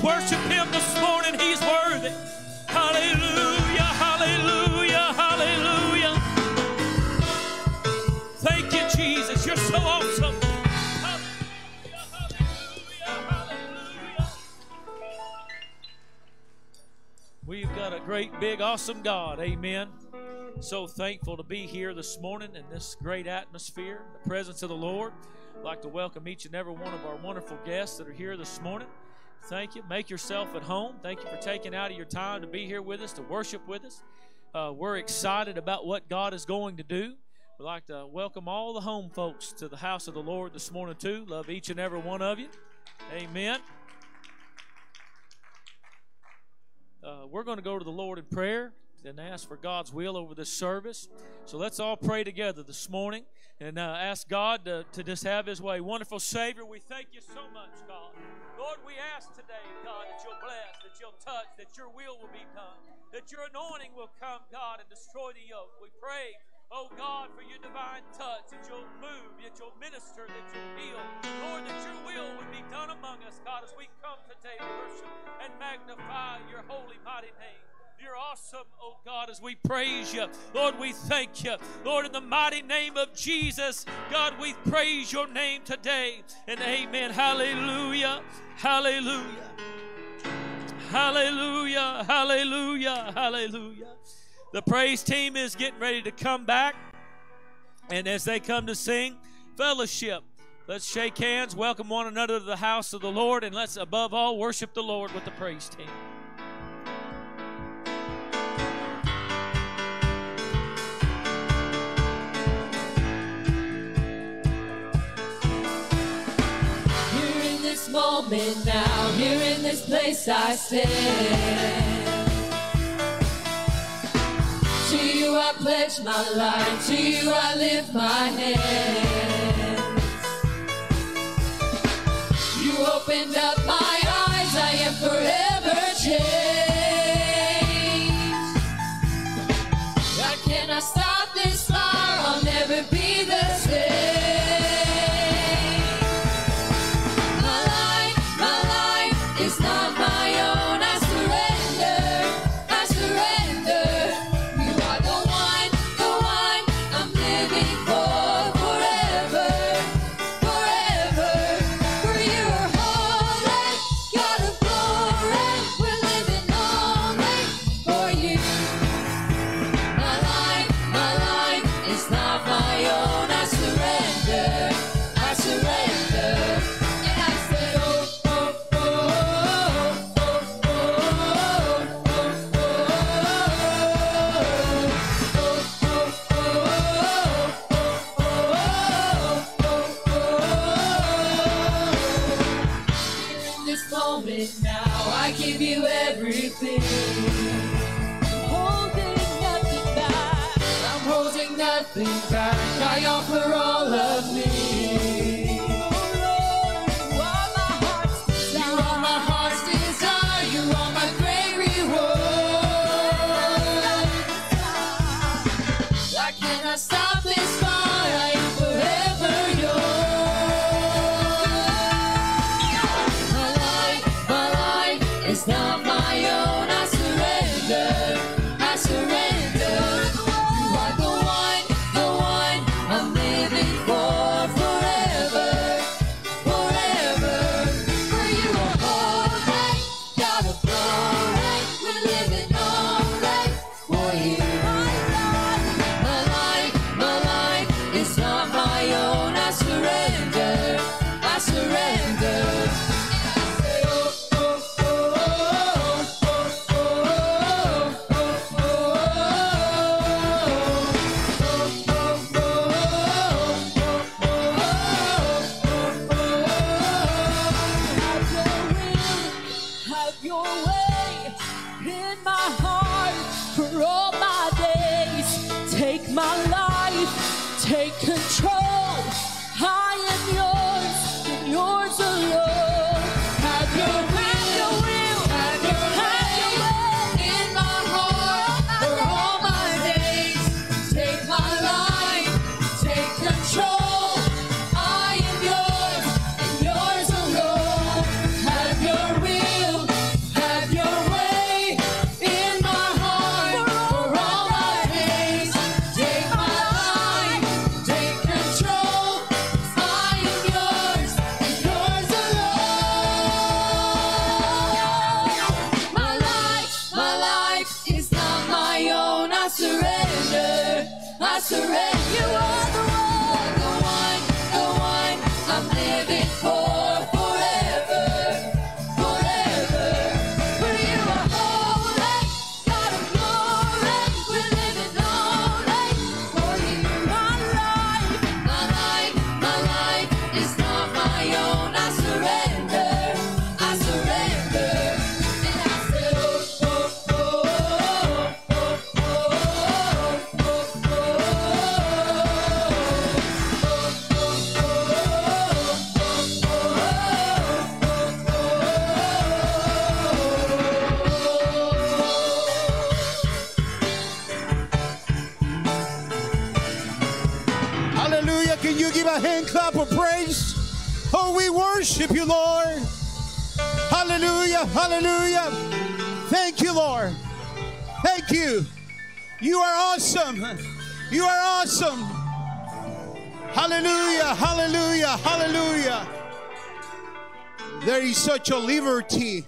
worship Him this morning. He's worthy. Hallelujah, hallelujah, hallelujah. Thank you, Jesus. You're so awesome. Hallelujah, hallelujah, hallelujah. We've got a great, big, awesome God. Amen. So thankful to be here this morning in this great atmosphere, the presence of the Lord. I'd like to welcome each and every one of our wonderful guests that are here this morning. Thank you. Make yourself at home. Thank you for taking out of your time to be here with us, to worship with us. Uh, we're excited about what God is going to do. We'd like to welcome all the home folks to the house of the Lord this morning, too. Love each and every one of you. Amen. Uh, we're going to go to the Lord in prayer and ask for God's will over this service. So let's all pray together this morning and uh, ask God to, to just have His way. Wonderful Savior, we thank you so much, God. Lord, we ask today, God, that you'll bless, that you'll touch, that your will will be done, that your anointing will come, God, and destroy the yoke. We pray, oh God, for your divine touch, that you'll move, that you'll minister, that you'll heal. Lord, that your will would be done among us, God, as we come today to worship and magnify your holy, mighty name. You're awesome, oh God, as we praise you. Lord, we thank you. Lord, in the mighty name of Jesus, God, we praise your name today. And amen. Hallelujah. Hallelujah. Hallelujah. Hallelujah. Hallelujah. The praise team is getting ready to come back. And as they come to sing, fellowship. Let's shake hands, welcome one another to the house of the Lord, and let's above all worship the Lord with the praise team. Moment now, here in this place I stand. To you I pledge my life, to you I lift my hands. You opened up my eyes, I am forever moment now, I give you everything. Hallelujah. Thank you, Lord. Thank you. You are awesome. You are awesome. Hallelujah. Hallelujah. Hallelujah. There is such a liberty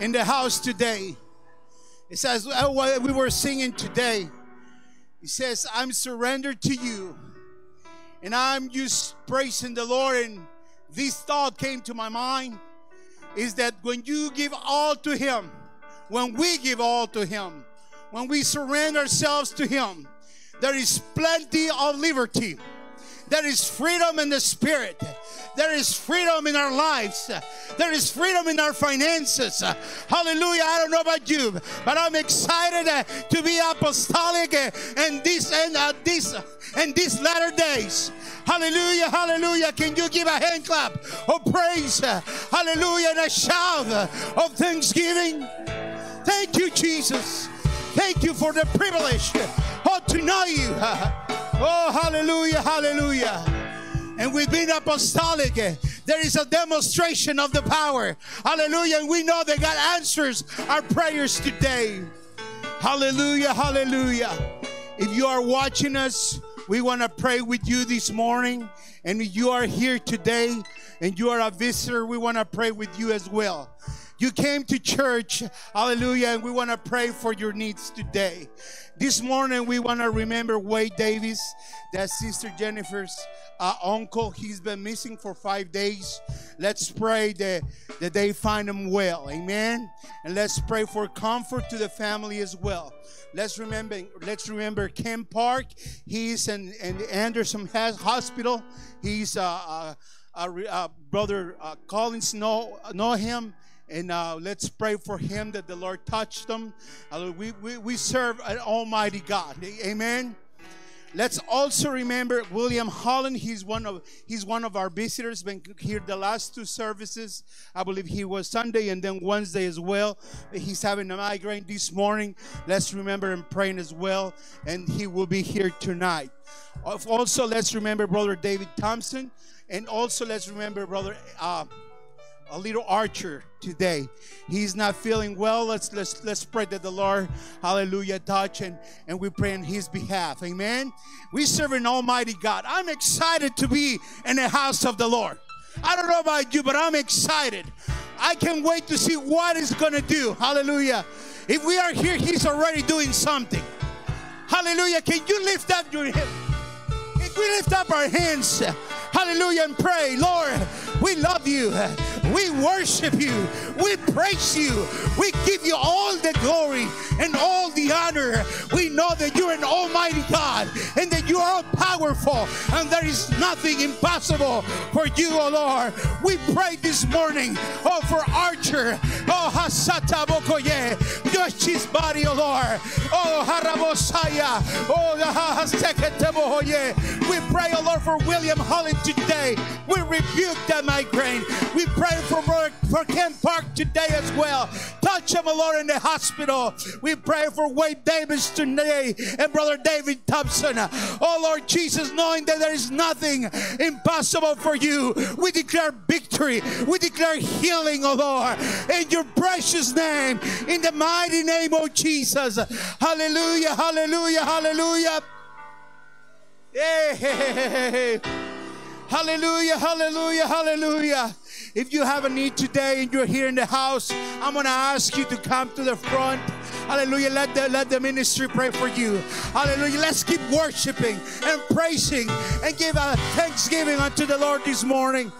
in the house today. It says, uh, what we were singing today. He says, I'm surrendered to you. And I'm just praising the Lord. And this thought came to my mind is that when you give all to Him, when we give all to Him, when we surrender ourselves to Him, there is plenty of liberty. There is freedom in the spirit. There is freedom in our lives. There is freedom in our finances. Hallelujah. I don't know about you, but I'm excited uh, to be apostolic uh, and this and uh, this and these latter days. Hallelujah. Hallelujah. Can you give a hand clap of praise? Hallelujah. And a shout of thanksgiving. Thank you, Jesus. Thank you for the privilege oh, to know you. Oh, hallelujah, hallelujah. And we've been apostolic. There is a demonstration of the power. Hallelujah. And we know that God answers our prayers today. Hallelujah, hallelujah. If you are watching us, we want to pray with you this morning. And if you are here today and you are a visitor, we want to pray with you as well. You came to church, hallelujah, and we want to pray for your needs today. This morning, we want to remember Wade Davis, that Sister Jennifer's uh, uncle. He's been missing for five days. Let's pray that, that they find him well. Amen. And let's pray for comfort to the family as well. Let's remember, let's remember Ken Park. He's in, in Anderson Hospital. He's uh, uh, uh, uh, brother uh, Collins know know him. And uh, let's pray for him that the Lord touched him. We, we, we serve an Almighty God. Amen. Let's also remember William Holland. He's one of he's one of our visitors. Been here the last two services. I believe he was Sunday and then Wednesday as well. He's having a migraine this morning. Let's remember him praying as well, and he will be here tonight. Also, let's remember Brother David Thompson, and also let's remember Brother. Uh, a little archer today. He's not feeling well. Let's let's let's pray that the Lord, hallelujah, touch and, and we pray on his behalf. Amen. We serve an almighty God. I'm excited to be in the house of the Lord. I don't know about you, but I'm excited. I can't wait to see what he's gonna do. Hallelujah. If we are here, he's already doing something. Hallelujah. Can you lift up your hand? Can we lift up our hands? Hallelujah and pray, Lord, we love you. We worship you. We praise you. We give you all the glory and all the honor. We know that you're an almighty God and that you are all powerful and there is nothing impossible for you, oh Lord. We pray this morning, oh, for Archer. Oh, Hasata Bokoye. Yoshi's body, oh Lord. Oh, Harabosaya. Oh, Haseketebohoye. We pray, oh Lord, for William Holland today. We rebuke that migraine. We pray for, for Ken Park today as well. Touch him, Lord, in the hospital. We pray for Wade Davis today and Brother David Thompson. Oh Lord Jesus, knowing that there is nothing impossible for you, we declare victory. We declare healing, oh Lord, in your precious name, in the mighty name of Jesus. Hallelujah, hallelujah, hallelujah. Hey, hallelujah, hallelujah, hallelujah. If you have a need today and you're here in the house, I'm going to ask you to come to the front. Hallelujah. Let the, let the ministry pray for you. Hallelujah. Let's keep worshiping and praising and give a thanksgiving unto the Lord this morning.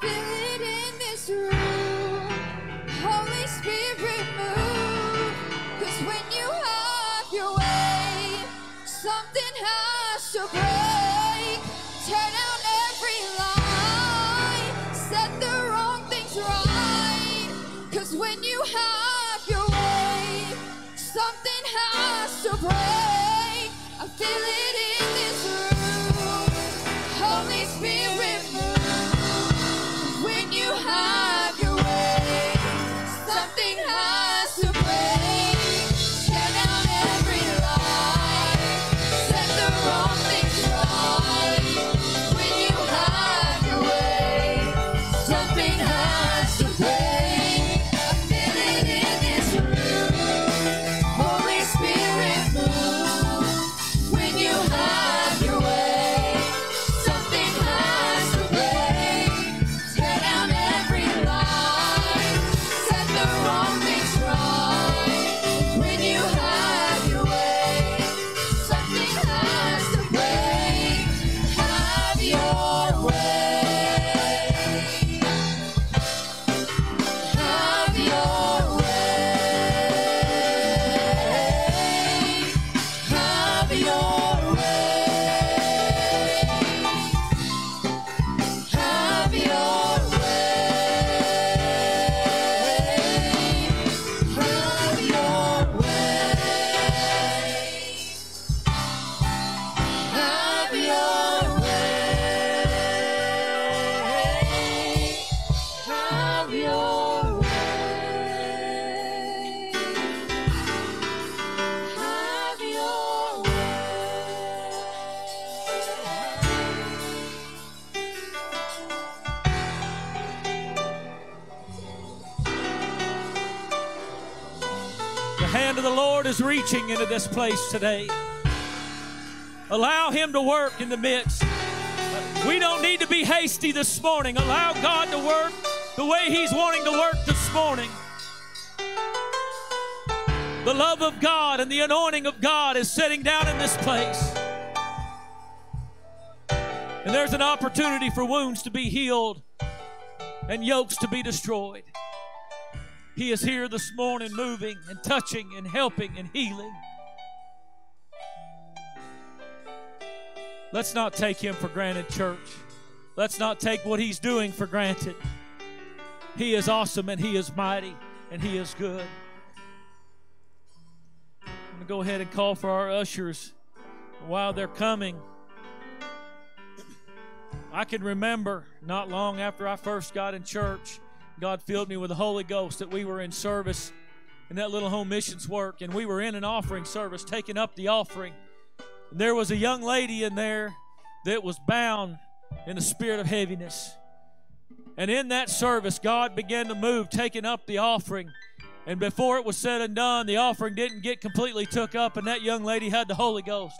feel this place today. Allow Him to work in the midst. We don't need to be hasty this morning. Allow God to work the way He's wanting to work this morning. The love of God and the anointing of God is sitting down in this place. And there's an opportunity for wounds to be healed and yokes to be destroyed. He is here this morning, moving and touching and helping and healing. Let's not take him for granted, church. Let's not take what he's doing for granted. He is awesome and he is mighty and he is good. I'm going to go ahead and call for our ushers while they're coming. I can remember not long after I first got in church, God filled me with the Holy Ghost that we were in service in that little home missions work, and we were in an offering service, taking up the offering. There was a young lady in there that was bound in a spirit of heaviness. And in that service, God began to move, taking up the offering. And before it was said and done, the offering didn't get completely took up, and that young lady had the Holy Ghost.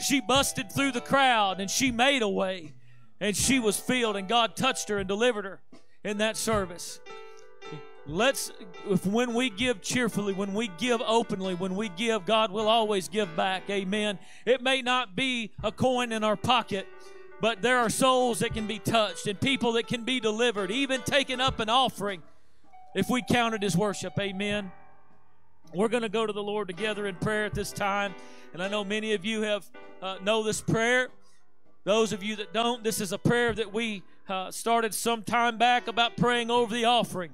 She busted through the crowd and she made a way, and she was filled, and God touched her and delivered her in that service. Let's, if when we give cheerfully, when we give openly, when we give, God will always give back. Amen. It may not be a coin in our pocket, but there are souls that can be touched and people that can be delivered, even taking up an offering if we count it as worship. Amen. We're going to go to the Lord together in prayer at this time. And I know many of you have uh, know this prayer. Those of you that don't, this is a prayer that we uh, started some time back about praying over the offering.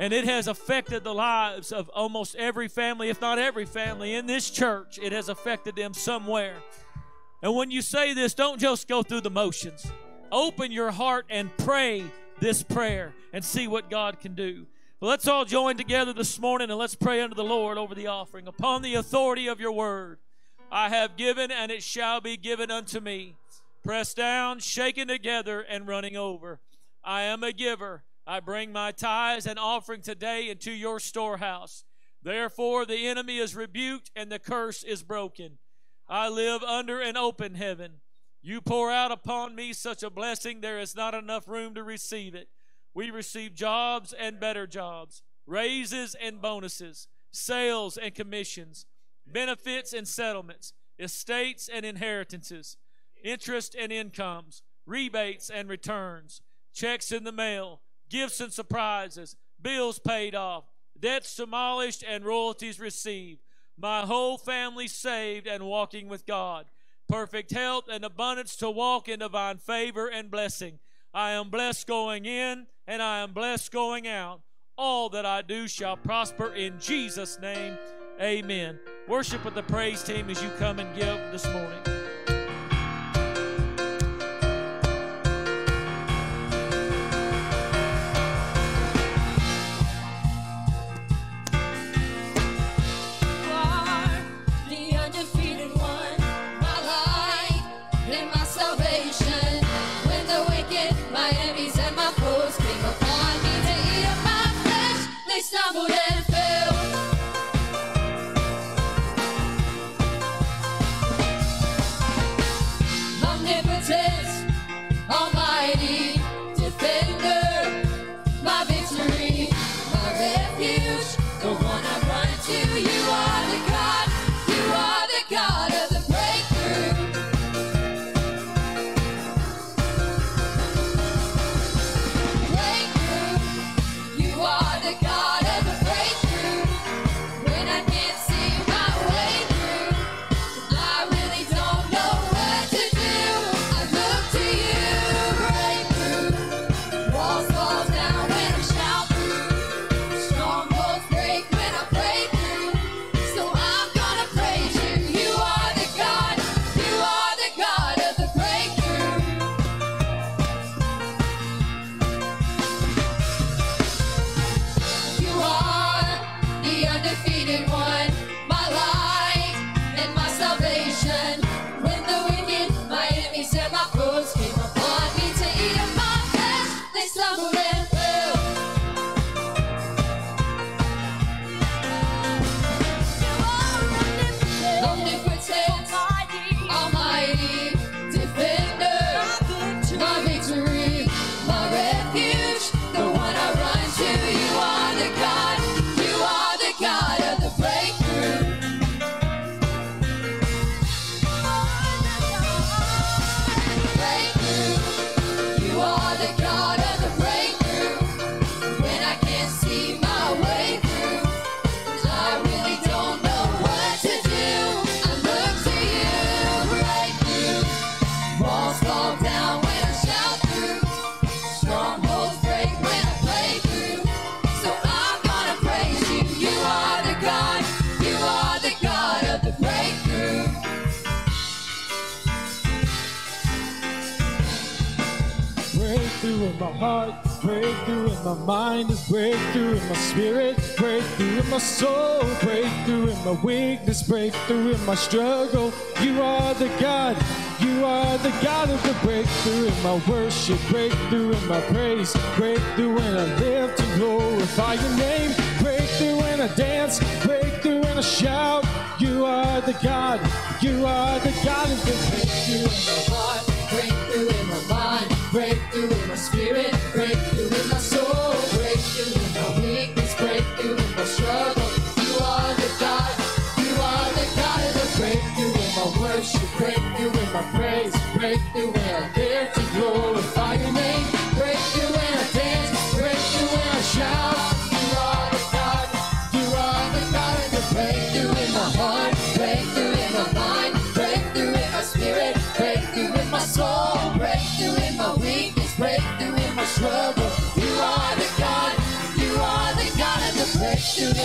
And it has affected the lives of almost every family, if not every family in this church. It has affected them somewhere. And when you say this, don't just go through the motions. Open your heart and pray this prayer and see what God can do. Well, let's all join together this morning and let's pray unto the Lord over the offering. Upon the authority of your word, I have given, and it shall be given unto me. Pressed down, shaken together, and running over. I am a giver. I bring my tithes and offering today into your storehouse. Therefore, the enemy is rebuked and the curse is broken. I live under an open heaven. You pour out upon me such a blessing, there is not enough room to receive it. We receive jobs and better jobs, raises and bonuses, sales and commissions, benefits and settlements, estates and inheritances, interest and incomes, rebates and returns, checks in the mail, gifts and surprises, bills paid off, debts demolished, and royalties received. My whole family saved and walking with God. Perfect health and abundance to walk in divine favor and blessing. I am blessed going in and I am blessed going out. All that I do shall prosper in Jesus' name. Amen. Worship with the praise team as you come and give this morning. Heart, breakthrough in my mind, breakthrough in my spirit, breakthrough in my soul, breakthrough in my weakness, breakthrough in my struggle. You are the God, you are the God of the breakthrough in my worship, breakthrough in my praise, breakthrough when I live to glorify your name, breakthrough when I dance, breakthrough when I shout. You are the God, you are the God of the breakthrough in my heart, breakthrough in my mind, breakthrough in my spirit, break breakthrough in my soul, break breakthrough in my weakness, break breakthrough in my struggle. You are the God, you are the God of the breakthrough in my worship, breakthrough in my praise, breakthrough when I live to glorify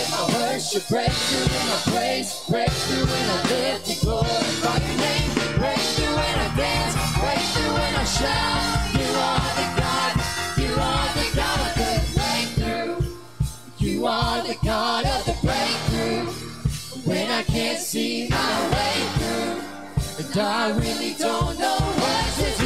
in my worship, breakthrough in my praise, breakthrough when I live to glorify your name, breakthrough when I dance, breakthrough when I shout. You are the God, you are the God of the breakthrough. You are the God of the breakthrough. When I can't see my way through, and I really don't know what to do,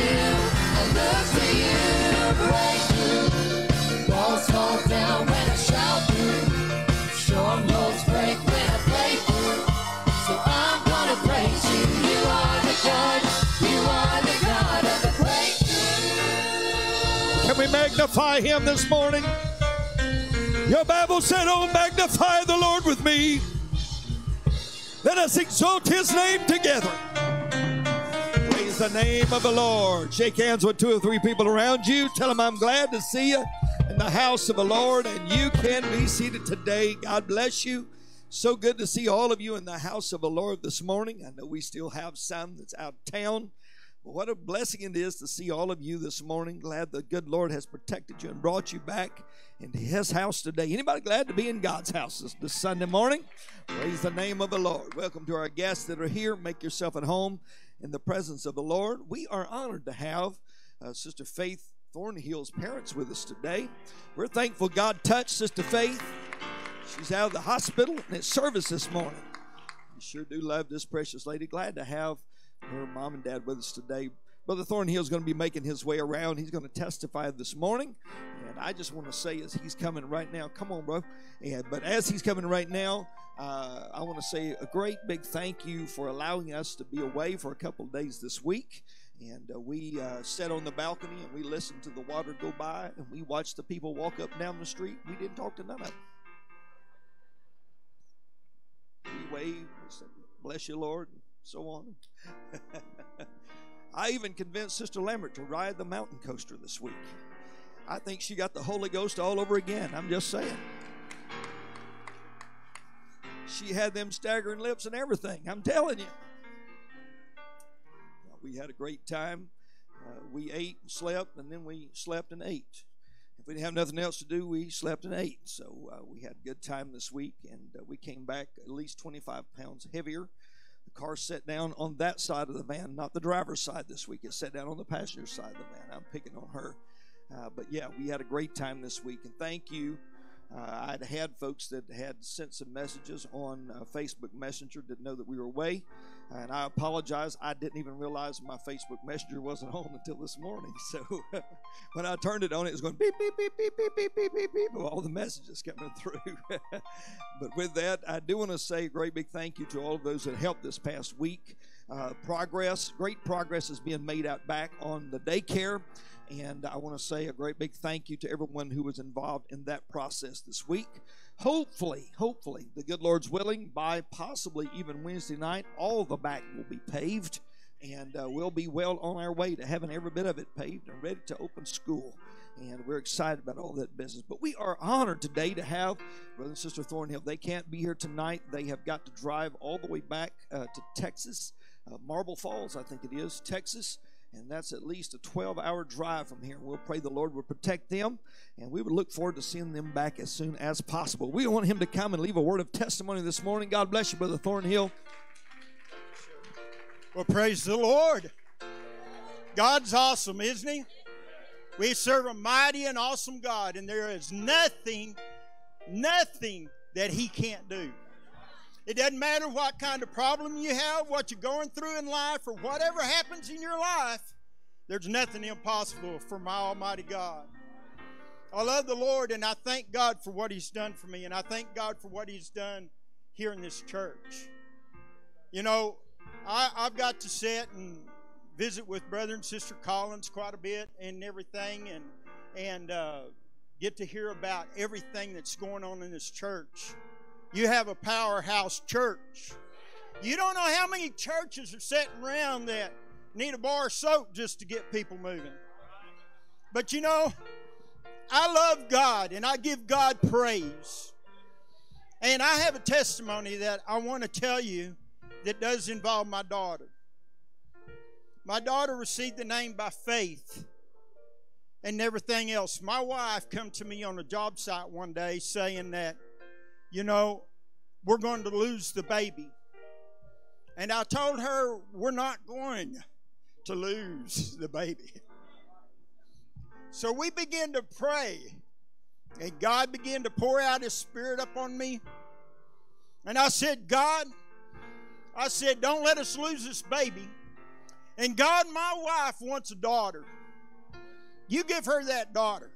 magnify him this morning? Your Bible said, Oh, magnify the Lord with me. Let us exalt his name together. Praise the name of the Lord. Shake hands with two or three people around you. Tell them I'm glad to see you in the house of the Lord, and you can be seated today. God bless you. So good to see all of you in the house of the Lord this morning. I know we still have some that's out of town. But what a blessing it is to see all of you this morning. Glad the good Lord has protected you and brought you back into His house today. Anybody glad to be in God's house this, this Sunday morning? Praise the name of the Lord. Welcome to our guests that are here. Make yourself at home in the presence of the Lord. We are honored to have uh, Sister Faith Thornhill's parents with us today. We're thankful God touched Sister Faith. She's out of the hospital and it's service this morning. We sure do love this precious lady. Glad to have her mom and dad with us today. Brother Thornhill is going to be making his way around. He's going to testify this morning. And I just want to say, as he's coming right now, come on, bro. And, but as he's coming right now, uh, I want to say a great big thank you for allowing us to be away for a couple of days this week. And uh, we uh, sat on the balcony and we listened to the water go by and we watched the people walk up down the street. We didn't talk to none of them. We waved, we said, Bless you, Lord, so on. I even convinced Sister Lambert to ride the mountain coaster this week. I think she got the Holy Ghost all over again. I'm just saying. She had them staggering lips and everything. I'm telling you. We had a great time. Uh, we ate and slept, and then we slept and ate. If we didn't have nothing else to do, we slept and ate. So uh, we had a good time this week, and uh, we came back at least 25 pounds heavier. Car sat down on that side of the van, not the driver's side this week. It sat down on the passenger side of the van. I'm picking on her. Uh, but yeah, we had a great time this week, and thank you. Uh, I'd had folks that had sent some messages on uh, Facebook Messenger, didn't know that we were away. And I apologize. I didn't even realize my Facebook Messenger wasn't on until this morning. So when I turned it on, it was going beep, beep, beep, beep, beep, beep, beep, beep, beep. All the messages coming through. but with that, I do want to say a great big thank you to all of those that helped this past week. Uh, progress, great progress is being made out back on the daycare. And I want to say a great big thank you to everyone who was involved in that process this week. Hopefully, hopefully, the good Lord's willing, by possibly even Wednesday night, all the back will be paved. And uh, we'll be well on our way to having every bit of it paved and ready to open school. And we're excited about all that business. But we are honored today to have Brother and Sister Thornhill. They can't be here tonight. They have got to drive all the way back uh, to Texas, uh, Marble Falls, I think it is, Texas and that's at least a 12 hour drive from here. We'll pray the Lord would protect them, and we would look forward to seeing them back as soon as possible. We want him to come and leave a word of testimony this morning. God bless you, Brother Thornhill. Well, praise the Lord. God's awesome, isn't He? We serve a mighty and awesome God, and there is nothing, nothing that He can't do. It doesn't matter what kind of problem you have, what you're going through in life, or whatever happens in your life, there's nothing impossible for my Almighty God. I love the Lord, and I thank God for what He's done for me, and I thank God for what He's done here in this church. You know, I, I've got to sit and visit with Brother and Sister Collins quite a bit and everything, and and uh, get to hear about everything that's going on in this church. You have a powerhouse church. You don't know how many churches are sitting around that need a bar of soap just to get people moving. But you know, I love God and I give God praise. And I have a testimony that I want to tell you that does involve my daughter. My daughter received the name by faith and everything else. My wife come to me on a job site one day saying that, you know, we're going to lose the baby. And I told her we're not going to lose the baby. So we began to pray, and God began to pour out His Spirit upon me. And I said, God, I said, don't let us lose this baby. And God, my wife wants a daughter. You give her that daughter.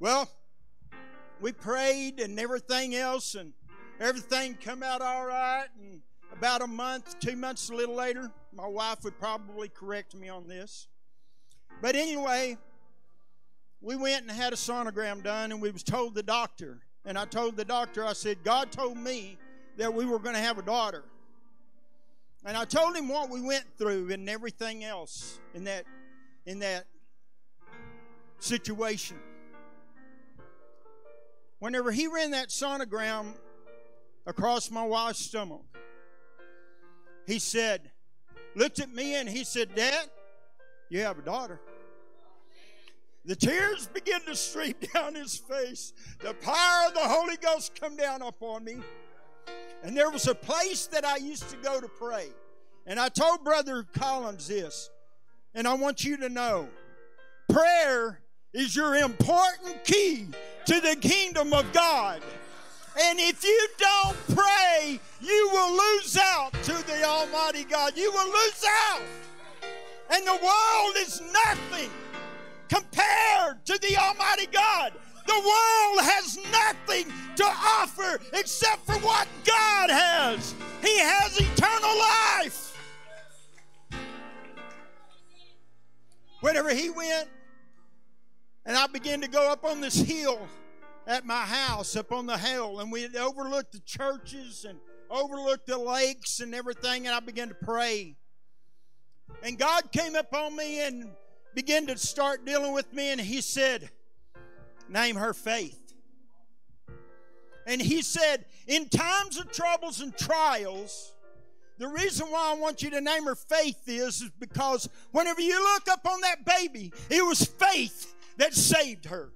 Well, we prayed and everything else, and everything come out all right. And about a month, two months, a little later, my wife would probably correct me on this. But anyway, we went and had a sonogram done, and we was told the doctor. And I told the doctor, I said, God told me that we were going to have a daughter. And I told him what we went through and everything else in that in that situation. Whenever he ran that sonogram across my wife's stomach, he said, looked at me and he said, Dad, you have a daughter. The tears began to stream down his face. The power of the Holy Ghost come down upon me. And there was a place that I used to go to pray. And I told Brother Collins this, and I want you to know prayer is your important key to the kingdom of God. And if you don't pray, you will lose out to the Almighty God. You will lose out. And the world is nothing compared to the Almighty God. The world has nothing to offer except for what God has. He has eternal life. Whenever he went, and I began to go up on this hill at my house, up on the hill, and we overlooked the churches and overlooked the lakes and everything, and I began to pray. And God came up on me and began to start dealing with me, and He said, Name her faith. And He said, In times of troubles and trials, the reason why I want you to name her faith is, is because whenever you look up on that baby, it was faith that saved her.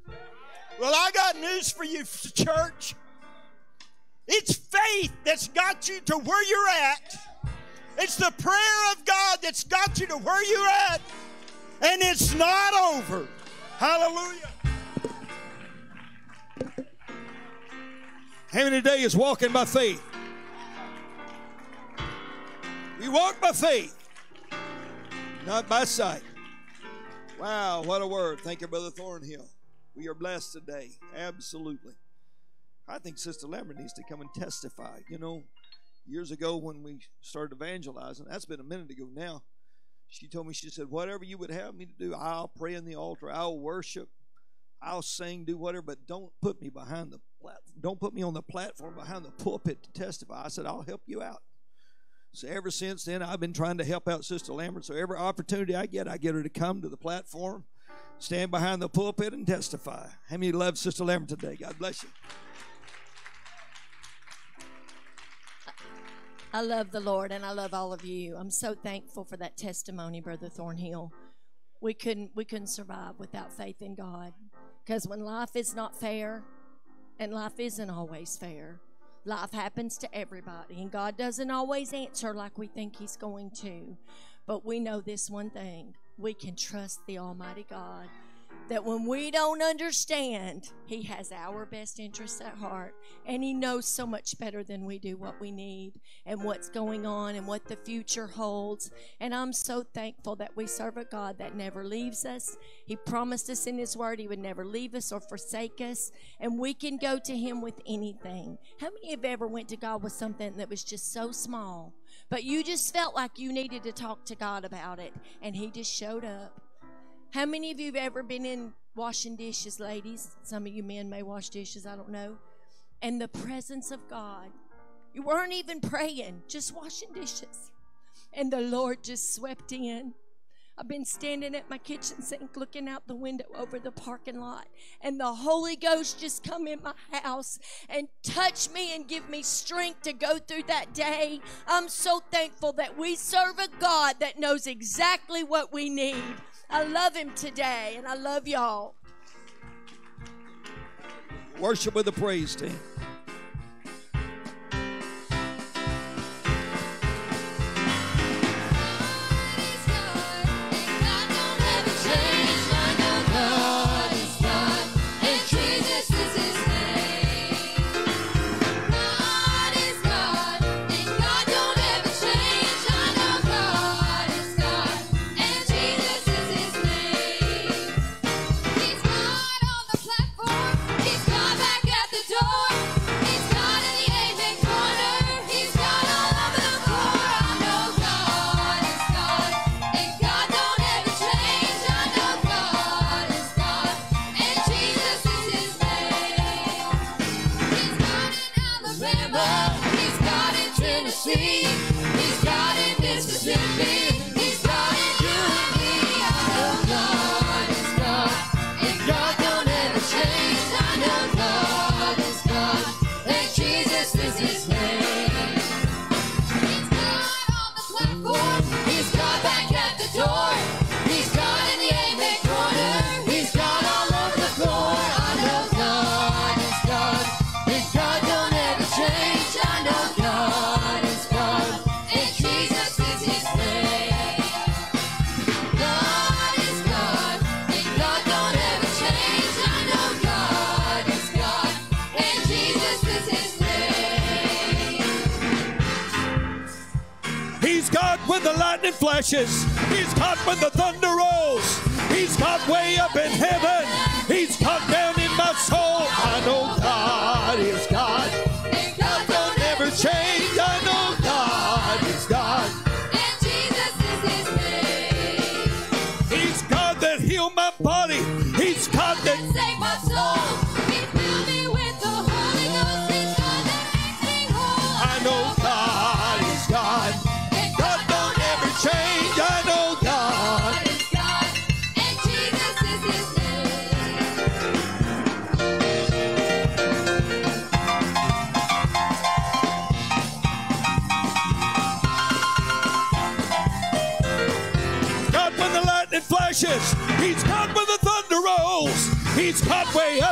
Well, I got news for you, church. It's faith that's got you to where you're at. It's the prayer of God that's got you to where you're at. And it's not over. Hallelujah. How many today is walking by faith? We walk by faith, not by sight. Wow, what a word. Thank you, Brother Thornhill. We are blessed today. Absolutely. I think Sister Lambert needs to come and testify. You know, years ago when we started evangelizing, that's been a minute ago now. She told me, she said, whatever you would have me to do, I'll pray in the altar, I'll worship, I'll sing, do whatever, but don't put me behind the platform. Don't put me on the platform behind the pulpit to testify. I said, I'll help you out. So ever since then, I've been trying to help out Sister Lambert. So every opportunity I get, I get her to come to the platform, stand behind the pulpit, and testify. How many love Sister Lambert today? God bless you. I love the Lord and I love all of you. I'm so thankful for that testimony, Brother Thornhill. We couldn't we couldn't survive without faith in God. Because when life is not fair, and life isn't always fair, life happens to everybody, and God doesn't always answer like we think He's going to. But we know this one thing we can trust the Almighty God. That when we don't understand, He has our best interests at heart. And He knows so much better than we do what we need and what's going on and what the future holds. And I'm so thankful that we serve a God that never leaves us. He promised us in His Word He would never leave us or forsake us. And we can go to Him with anything. How many of you ever went to God with something that was just so small? But you just felt like you needed to talk to God about it, and He just showed up. How many of you have ever been in washing dishes, ladies? Some of you men may wash dishes, I don't know. And the presence of God. You weren't even praying, just washing dishes. And the Lord just swept in. I've been standing at my kitchen sink looking out the window over the parking lot, and the Holy Ghost just come in my house and touch me and give me strength to go through that day. I'm so thankful that we serve a God that knows exactly what we need. I love Him today, and I love y'all. Worship with the praise team. Lightning way up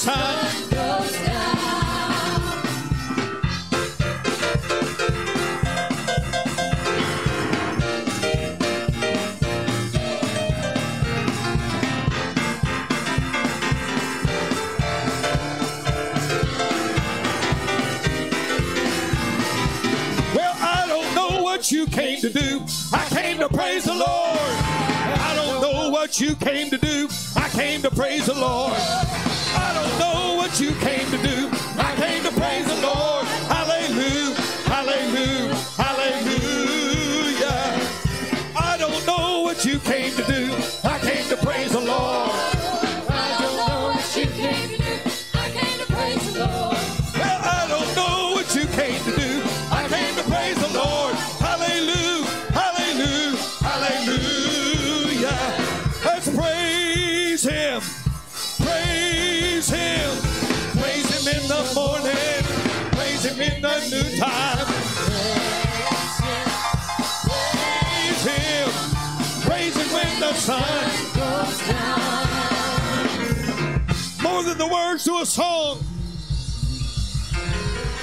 sun Goes down. Well, I don't know what you came to do. I came to praise the Lord. I don't know what you came to do. I came to praise the Lord. What you came to do. I came to time. Praise Him. Praise Him when the sun more than the words to a song.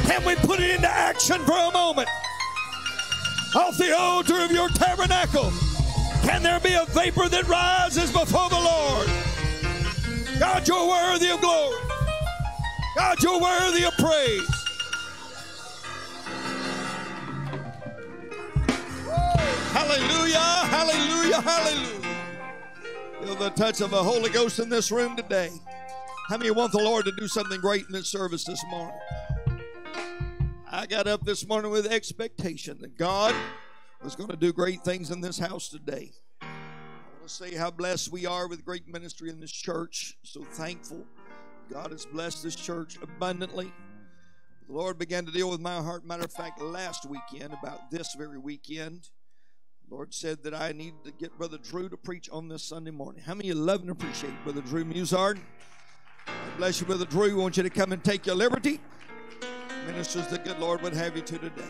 Can we put it into action for a moment? Off the altar of your tabernacle, can there be a vapor that rises before the Lord? God, you're worthy of glory. God, you're worthy of praise. Hallelujah, hallelujah, hallelujah. Feel the touch of the Holy Ghost in this room today. How many want the Lord to do something great in this service this morning? I got up this morning with expectation that God was going to do great things in this house today. I want to say how blessed we are with great ministry in this church. So thankful. God has blessed this church abundantly. The Lord began to deal with my heart. Matter of fact, last weekend, about this very weekend, Lord said that I need to get Brother Drew to preach on this Sunday morning. How many of you love and appreciate Brother Drew Musard? God bless you, Brother Drew. We want you to come and take your liberty. Ministers, the good Lord would have you to today.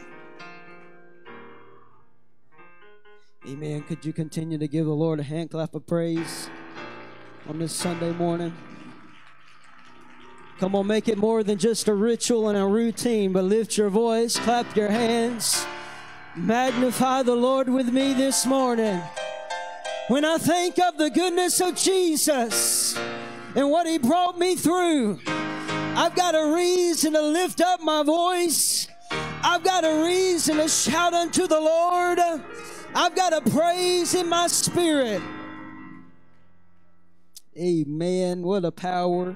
Amen. Could you continue to give the Lord a hand clap of praise on this Sunday morning? Come on, make it more than just a ritual and a routine, but lift your voice, clap your hands, magnify the Lord with me this morning. When I think of the goodness of Jesus and what He brought me through, I've got a reason to lift up my voice. I've got a reason to shout unto the Lord. I've got a praise in my spirit. Amen. What a power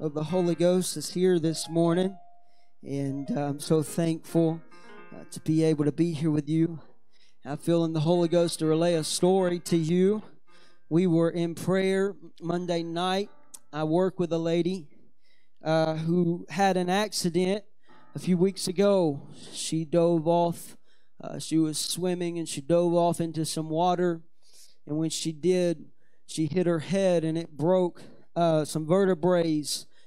of the Holy Ghost is here this morning. And I'm so thankful uh, to be able to be here with you. I feel in the Holy Ghost to relay a story to you. We were in prayer Monday night. I work with a lady uh, who had an accident a few weeks ago. She dove off. Uh, she was swimming and she dove off into some water. And when she did, she hit her head and it broke uh, some vertebrae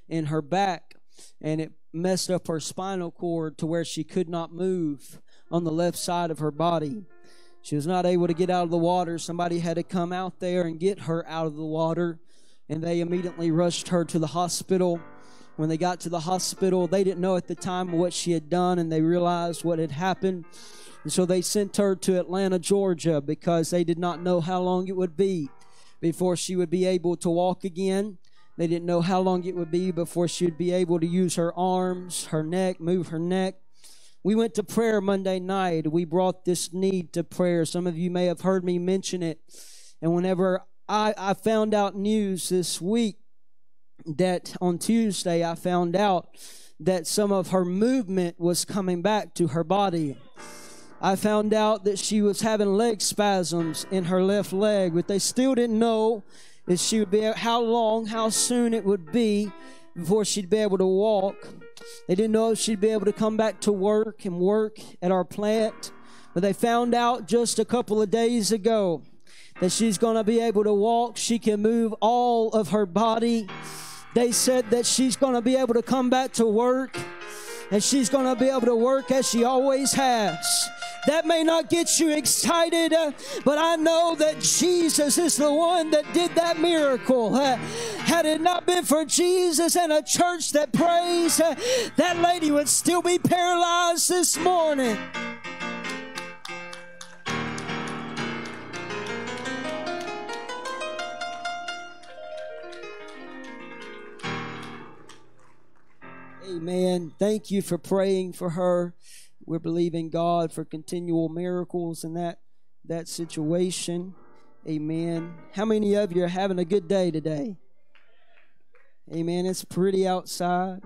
in her back and it messed up her spinal cord to where she could not move on the left side of her body. She was not able to get out of the water. Somebody had to come out there and get her out of the water, and they immediately rushed her to the hospital. When they got to the hospital, they didn't know at the time what she had done, and they realized what had happened. And so they sent her to Atlanta, Georgia, because they did not know how long it would be before she would be able to walk again. They didn't know how long it would be before she would be able to use her arms, her neck, move her neck. We went to prayer Monday night. We brought this need to prayer. Some of you may have heard me mention it. And whenever I, I found out news this week that on Tuesday, I found out that some of her movement was coming back to her body. I found out that she was having leg spasms in her left leg, but they still didn't know if she would be how long, how soon it would be before she'd be able to walk. They didn't know if she'd be able to come back to work and work at our plant, but they found out just a couple of days ago that she's going to be able to walk. She can move all of her body. They said that she's going to be able to come back to work and she's going to be able to work as she always has. That may not get you excited, uh, but I know that Jesus is the one that did that miracle. Uh, had it not been for Jesus and a church that prays, uh, that lady would still be paralyzed this morning. Amen. Thank you for praying for her. We're believing God for continual miracles in that that situation. Amen. How many of you are having a good day today? Amen. It's pretty outside.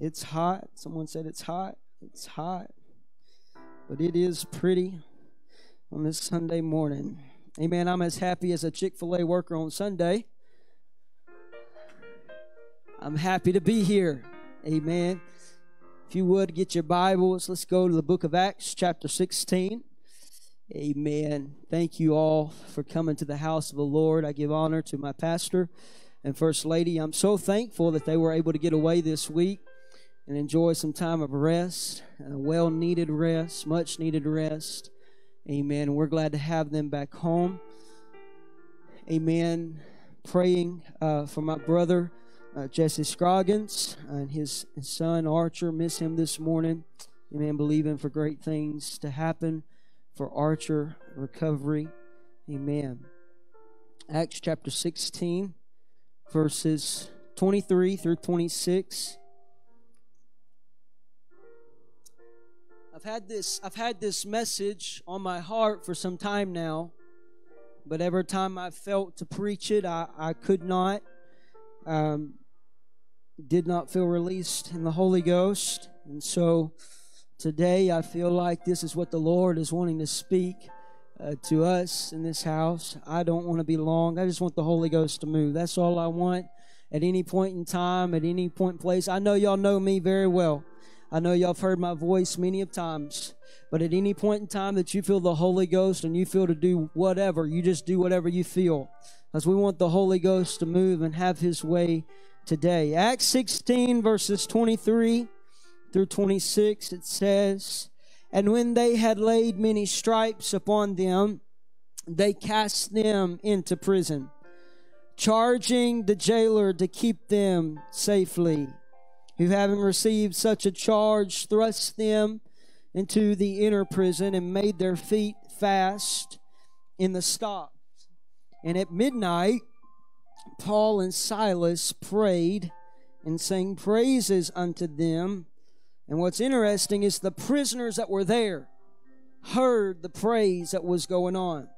It's hot. Someone said it's hot. It's hot. But it is pretty on this Sunday morning. Amen. I'm as happy as a Chick fil A worker on Sunday. I'm happy to be here. Amen. If you would get your Bibles, let's go to the book of Acts, chapter 16. Amen. Thank you all for coming to the house of the Lord. I give honor to my pastor and first lady. I'm so thankful that they were able to get away this week and enjoy some time of rest, well needed rest, much needed rest. Amen. We're glad to have them back home. Amen. Praying uh, for my brother uh, Jesse Scroggins and his, son Archer. Miss him this morning. Amen. Believing for great things to happen for Archer recovery. Amen. Acts chapter 16, verses 23 through 26. I've had this I've had this message on my heart for some time now, but every time I felt to preach it, I, I could not. Um, did not feel released in the Holy Ghost. And so today I feel like this is what the Lord is wanting to speak uh, to us in this house. I don't want to be long. I just want the Holy Ghost to move. That's all I want at any point in time, at any point in place. I know y'all know me very well. I know y'all have heard my voice many of times. But at any point in time that you feel the Holy Ghost and you feel to do whatever, you just do whatever you feel. Because we want the Holy Ghost to move and have his way today. Acts 16, verses 23 through 26, it says, And when they had laid many stripes upon them, they cast them into prison, charging the jailer to keep them safely. Who, having received such a charge, thrust them into the inner prison and made their feet fast in the stocks. And at midnight, Paul and Silas prayed and sang praises unto them. And what's interesting is the prisoners that were there heard the praise that was going on.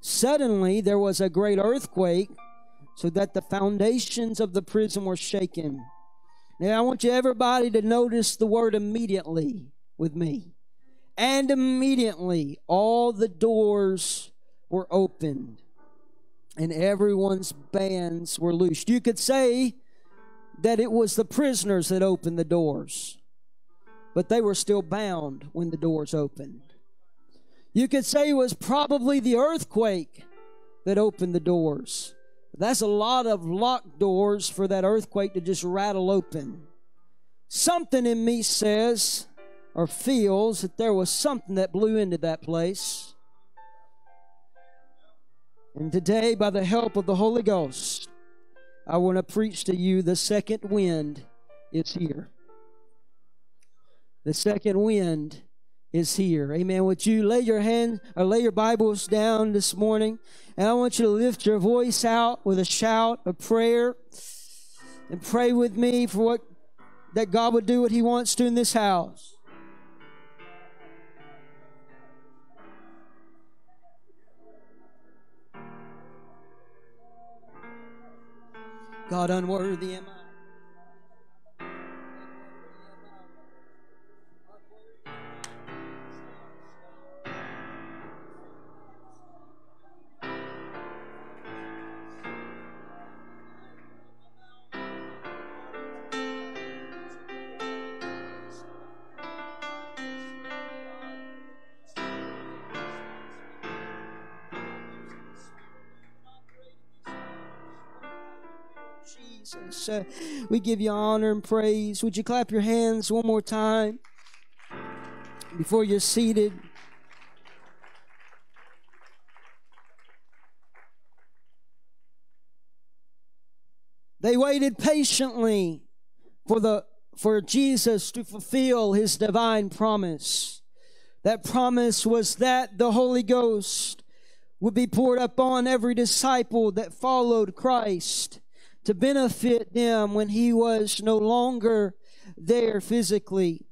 Suddenly, there was a great earthquake, so that the foundations of the prison were shaken. Now, I want you everybody to notice the word immediately with me. And immediately, all the doors were opened and everyone's bands were loosed. You could say that it was the prisoners that opened the doors, but they were still bound when the doors opened. You could say it was probably the earthquake that opened the doors. That's a lot of locked doors for that earthquake to just rattle open. Something in me says or feels that there was something that blew into that place. And today, by the help of the Holy Ghost, I want to preach to you the second wind is here. The second wind is here. Amen. Would you lay your hand or lay your Bibles down this morning? And I want you to lift your voice out with a shout, of prayer, and pray with me for what that God would do what He wants to in this house. God, unworthy am I. Uh, we give you honor and praise. Would you clap your hands one more time before you're seated? They waited patiently for the for Jesus to fulfill his divine promise. That promise was that the Holy Ghost would be poured upon every disciple that followed Christ to benefit them when he was no longer there physically.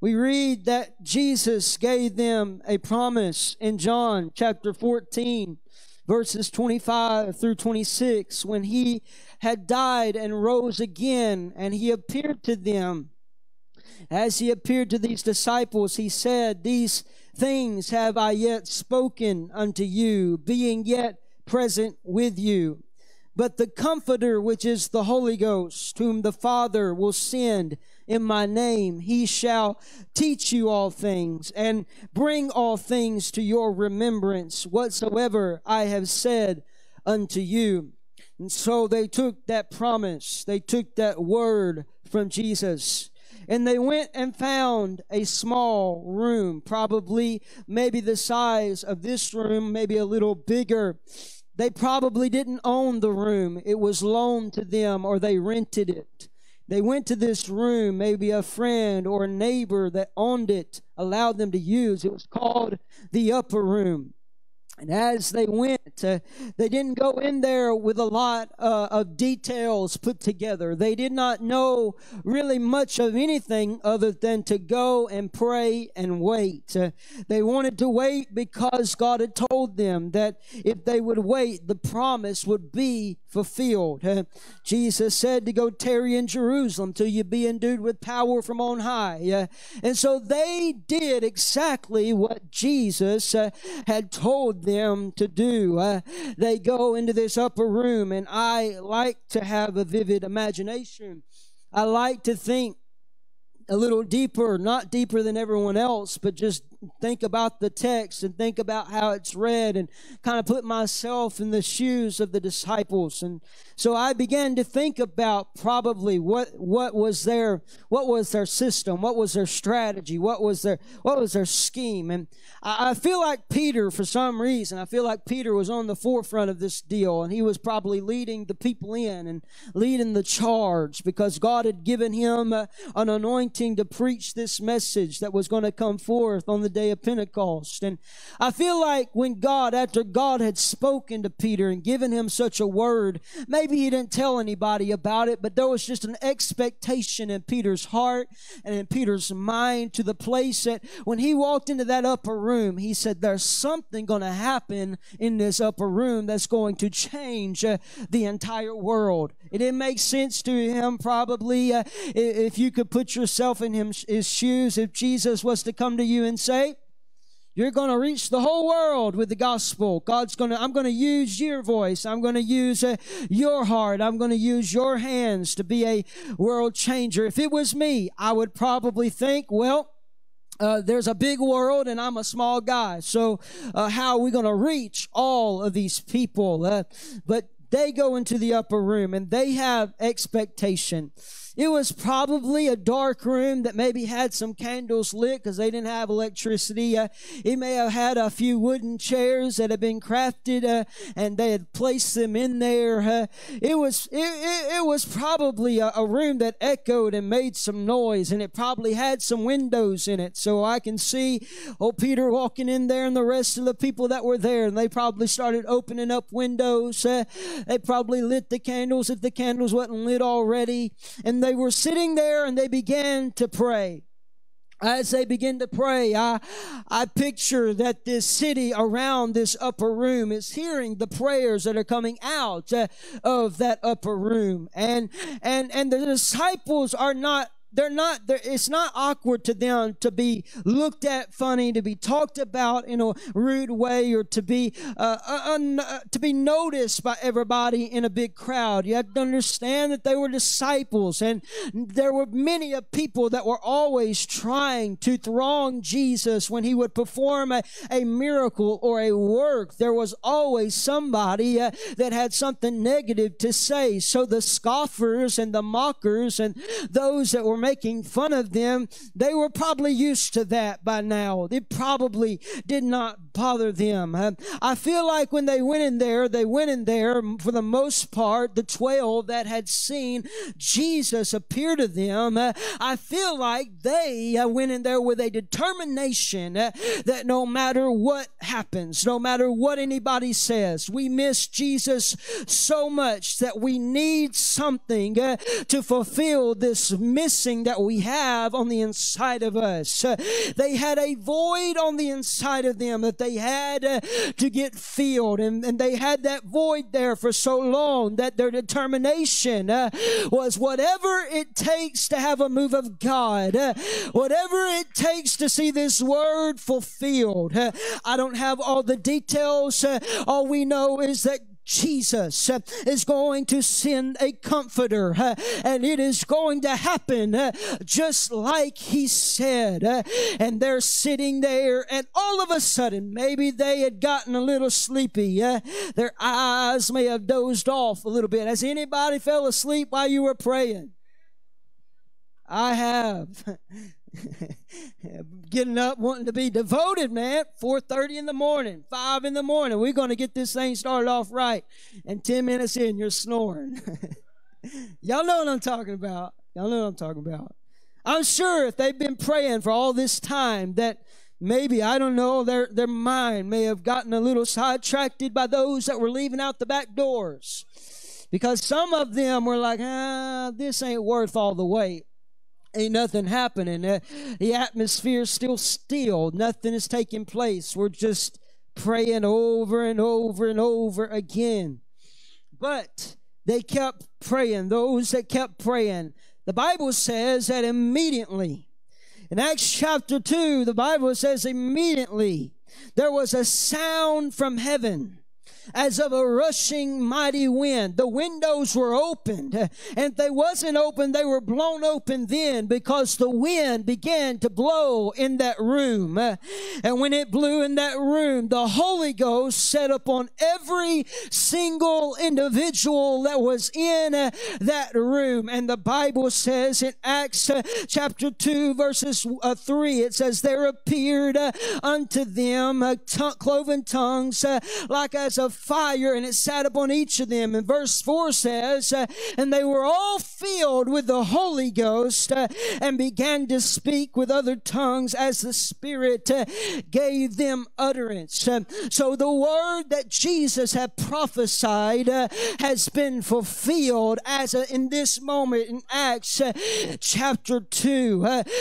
We read that Jesus gave them a promise in John chapter 14, verses 25 through 26, when he had died and rose again, and he appeared to them. As he appeared to these disciples, he said, These things have I yet spoken unto you, being yet present with you. But the Comforter, which is the Holy Ghost, whom the Father will send in my name, he shall teach you all things and bring all things to your remembrance, whatsoever I have said unto you. And so they took that promise, they took that word from Jesus. And they went and found a small room, probably maybe the size of this room, maybe a little bigger. They probably didn't own the room. It was loaned to them or they rented it. They went to this room, maybe a friend or a neighbor that owned it allowed them to use. It was called the upper room. And as they went, uh, they didn't go in there with a lot uh, of details put together. They did not know really much of anything other than to go and pray and wait. Uh, they wanted to wait because God had told them that if they would wait, the promise would be fulfilled. Jesus said to go tarry in Jerusalem till you be endued with power from on high. And so they did exactly what Jesus uh, had told them to do. Uh, they go into this upper room, and I like to have a vivid imagination. I like to think a little deeper, not deeper than everyone else, but just think about the text and think about how it's read and kind of put myself in the shoes of the disciples. And so I began to think about probably what what was their what was their system, what was their strategy, what was their what was their scheme. And I, I feel like Peter, for some reason, I feel like Peter was on the forefront of this deal, and he was probably leading the people in and leading the charge because God had given him uh, an anointing to preach this message that was going to come forth on the day of Pentecost. And I feel like when God, after God had spoken to Peter and given him such a word, maybe he didn't tell anybody about it, but there was just an expectation in Peter's heart and in Peter's mind to the place that when he walked into that upper room, he said, There's something going to happen in this upper room that's going to change uh, the entire world. It didn't make sense to him, probably. Uh, if you could put yourself in him, his shoes, if Jesus was to come to you and say, you're going to reach the whole world with the gospel. God's going to, I'm going to use your voice. I'm going to use uh, your heart. I'm going to use your hands to be a world changer. If it was me, I would probably think, well, uh, there's a big world and I'm a small guy. So, uh, how are we going to reach all of these people? Uh, but they go into the upper room and they have expectation. It was probably a dark room that maybe had some candles lit because they didn't have electricity. Uh, it may have had a few wooden chairs that had been crafted uh, and they had placed them in there. Uh, it was it, it, it was probably a, a room that echoed and made some noise, and it probably had some windows in it. So I can see old Peter walking in there and the rest of the people that were there, and they probably started opening up windows. Uh, they probably lit the candles if the candles wasn't lit already, and they were sitting there and they began to pray as they begin to pray, I, I picture that this city around this upper room is hearing the prayers that are coming out uh, of that upper room. And, and, and the disciples are not they're not they're, it's not awkward to them to be looked at funny to be talked about in a rude way or to be uh, un, uh, to be noticed by everybody in a big crowd. You have to understand that they were disciples and there were many of people that were always trying to throng jesus when he would perform a, a miracle or a work. There was always somebody uh, that had something negative to say. So the scoffers and the mockers and those that were making fun of them, they were probably used to that by now. It probably did not bother them. I feel like when they went in there, they went in there for the most part, the 12 that had seen Jesus appear to them. uh, I feel like they uh, went in there with a determination uh, that no matter what happens, no matter what anybody says, we miss Jesus so much that we need something to fulfill this missing that we have on the inside of us. They had a void on the inside of them that they had uh, to get filled, and, and they had that void there for so long that their determination uh, was whatever it takes to have a move of God, uh, whatever it takes to see this word fulfilled. I don't have all the details. All we know is that Jesus uh, is going to send a comforter, uh, and it is going to happen uh, just like he said. And they're sitting there, and all of a sudden, maybe they had gotten a little sleepy. Their eyes may have dozed off a little bit. Has anybody fell asleep while you were praying? I have. Getting up, wanting to be devoted, man. 4.30 in the morning, 5 in the morning. We're going to get this thing started off right. And 10 minutes in, you're snoring. Y'all know what I'm talking about. Y'all know what I'm talking about. I'm sure if they've been praying for all this time that maybe, I don't know, their, their mind may have gotten a little sidetracked by those that were leaving out the back doors. Because some of them were like, ah, this ain't worth all the wait ain't nothing happening. Uh, the atmosphere's still still. Nothing is taking place. We're just praying over and over and over again. But they kept praying. Those that kept praying. The Bible says that immediately, in Acts chapter 2, the Bible says immediately there was a sound from heaven as of a rushing mighty wind. The windows were opened, and they wasn't open, they were blown open then because the wind began to blow in that room. And when it blew in that room, the Holy Ghost set upon every single individual that was in that room. And the Bible says in Acts chapter 2, verses uh, 3, it says, There appeared uh, unto them uh, cloven tongues like as of fire and it sat upon each of them. And verse 4 says, uh, And they were all filled with the Holy Ghost uh, and began to speak with other tongues as the Spirit uh, gave them utterance. So the word that Jesus had prophesied has been fulfilled as in this moment in Acts chapter 2.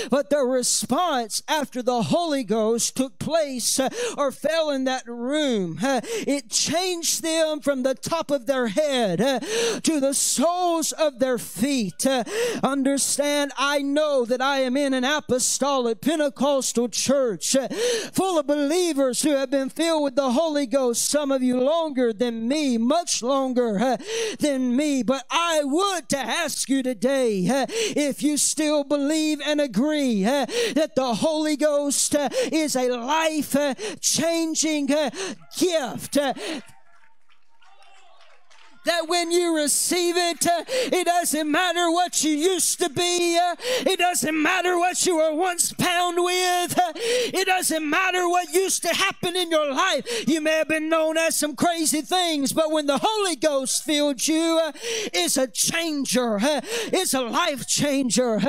but the response after the Holy Ghost took place or fell in that room, it changed changed them from the top of their head uh, to the soles of their feet. Uh, understand, I know that I am in an apostolic Pentecostal church uh, full of believers who have been filled with the Holy Ghost, some of you longer than me, much longer uh, than me. But I would to ask you today uh, if you still believe and agree uh, that the Holy Ghost is a life changing gift that when you receive it, uh, it doesn't matter what you used to be, uh, it doesn't matter what you were once bound with, uh, it doesn't matter what used to happen in your life. You may have been known as some crazy things, but when the Holy Ghost filled you, it's a changer, it's a life changer.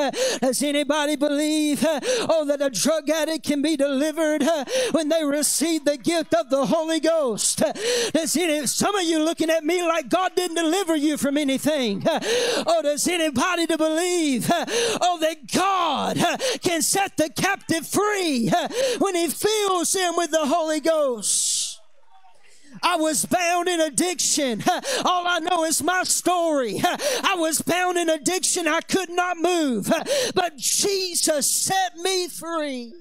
Does anybody believe, oh, that a drug addict can be delivered when they receive the gift of the Holy Ghost? Does any, some of you looking at me like God? God didn't deliver you from anything. Oh, does anybody to believe? Oh, that God can set the captive free when he fills him with the Holy Ghost. I was bound in addiction. All I know is my story. I was bound in addiction. I could not move. But Jesus set me free.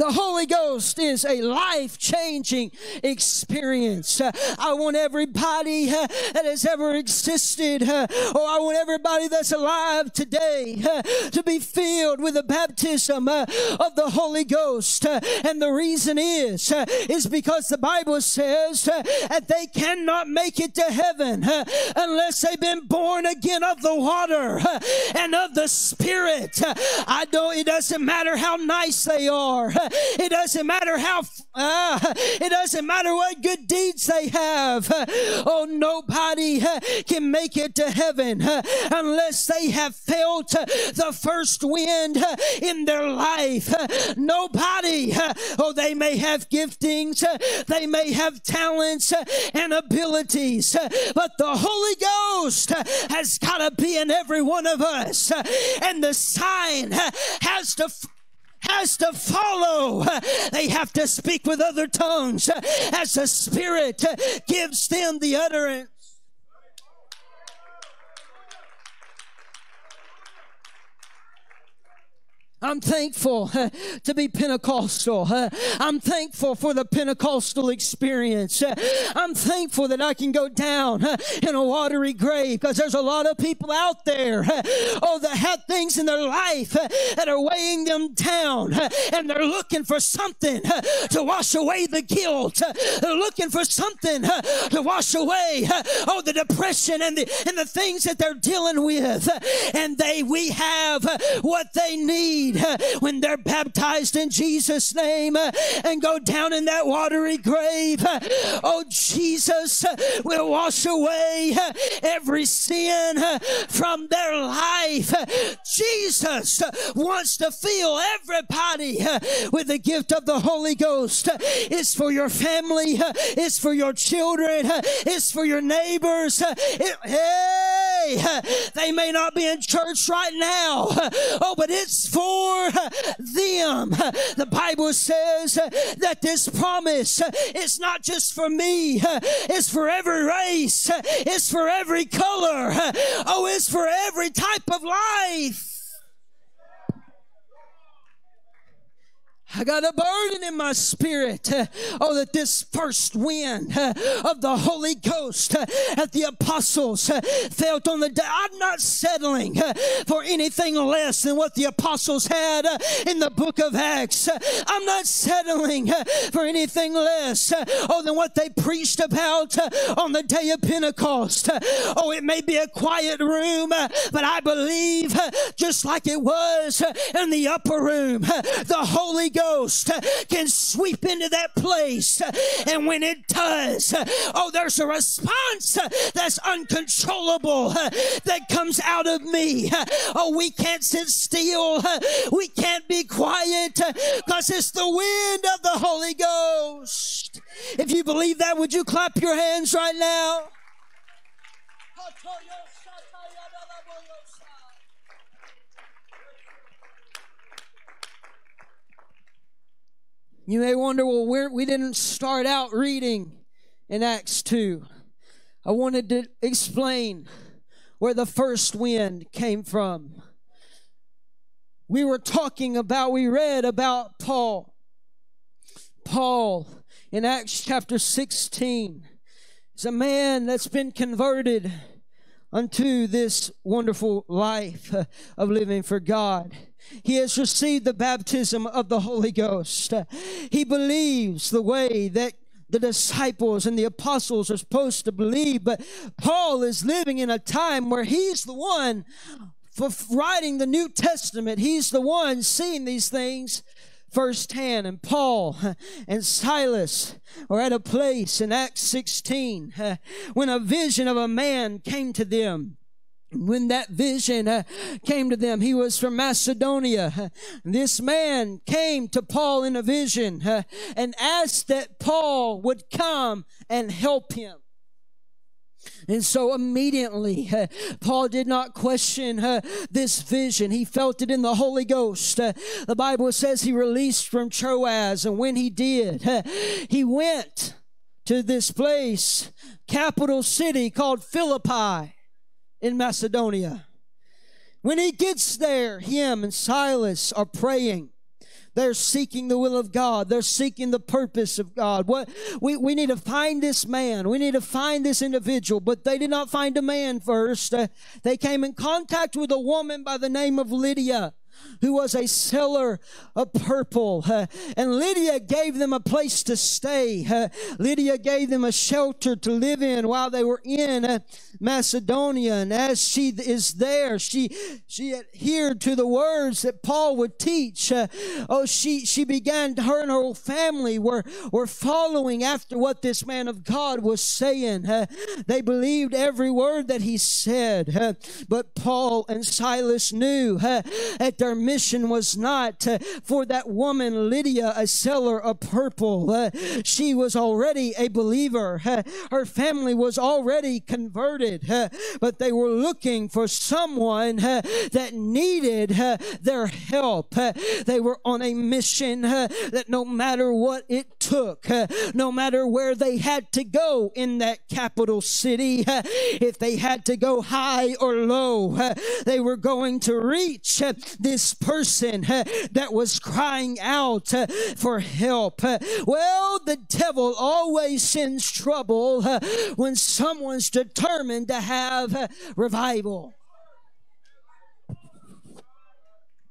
The Holy Ghost is a life changing experience. Uh, I want everybody uh, that has ever existed, uh, or I want everybody that's alive today uh, to be filled with the baptism uh, of the Holy Ghost. Uh, and the reason is, is because the Bible says that they cannot make it to heaven unless they've been born again of the water and of the Spirit. I don't, it doesn't matter how nice they are. It doesn't matter how, uh, it doesn't matter what good deeds they have. Oh, nobody uh, can make it to heaven uh, unless they have felt uh, the first wind uh, in their life. Uh, nobody, uh, oh, they may have giftings, they may have talents and abilities, but the Holy Ghost has got to be in every one of us. And the sign has to has to follow. They have to speak with other tongues as the Spirit gives them the utterance. I'm thankful uh, to be Pentecostal. Uh, I'm thankful for the Pentecostal experience. Uh, I'm thankful that I can go down in a watery grave because there's a lot of people out there, oh, that have things in their life that are weighing them down and they're looking for something to wash away the guilt. They're looking for something to wash away, oh, the depression and the, and the things that they're dealing with. And they, we have what they need when they're baptized in Jesus' name uh, and go down in that watery grave. Uh, Oh, Jesus uh, will wash away uh, every sin uh, from their life. Jesus uh, wants to fill everybody with the gift of the Holy Ghost. It's for your family, it's for your children, it's for your neighbors. It- hey, they may not be in church right now, oh, but it's for uh, them. The Bible says that this promise is not just for me, it's for every race, it's for every color, oh, it's for every type of life. I got a burden in my spirit. uh, oh, that this first wind uh, of the Holy Ghost uh, that the apostles uh, felt on the day. I'm not settling uh, for anything less than what the apostles had uh, in the book of Acts. I'm not settling for anything less oh, than what they preached about on the day of Pentecost. Oh, it may be a quiet room, but I believe just like it was in the upper room, the Holy Ghost uh, can sweep into that place. And when it does, oh, there's a response that's uncontrollable that comes out of me. Oh, we can't sit still. We can't be quiet because it's the wind of the Holy Ghost. If you believe that, would you clap your hands right now? You may wonder, well, where we didn't start out reading in Acts 2. I wanted to explain where the first wind came from. We were talking about, we read about Paul. Paul in Acts chapter 16 is a man that's been converted unto this wonderful life of living for God. He has received the baptism of the Holy Ghost. He believes the way that the disciples and the apostles are supposed to believe, but Paul is living in a time where he's the one for writing the New Testament. He's the one seeing these things firsthand. And Paul and Silas are at a place in Acts 16 uh, when a vision of a man came to them. When that vision uh, came to them, he was from Macedonia. This man came to Paul in a vision uh, and asked that Paul would come and help him. And so immediately, uh, Paul did not question uh, this vision. He felt it in the Holy Ghost. Uh, the Bible says he released from Troas, and when he did, uh, he went to this place, capital city called Philippi in Macedonia. When he gets there, him and Silas are praying. They're seeking the will of God. They're seeking the purpose of God. What we, we need to find this man. We need to find this individual. But they did not find a man first. Uh, they came in contact with a woman by the name of Lydia. Who was a seller of purple. Uh, and Lydia gave them a place to stay. Uh, Lydia gave them a shelter to live in while they were in uh, Macedonia. And as she is there, she, she adhered to the words that Paul would teach. Oh, she, she began, her and her whole family were, were following after what this man of God was saying. They believed every word that he said. But Paul and Silas knew uh, that their mission was not for that woman, Lydia, a seller of purple. Uh, she was already a believer. Uh, her family was already converted. Uh, but they were looking for someone uh, that needed uh, their help. Uh, they were on a mission that no matter what it took, no matter where they had to go in that capital city, if they had to go high or low, they were going to reach the this person that was crying out for help. Well, the devil always sends trouble when someone's determined to have revival.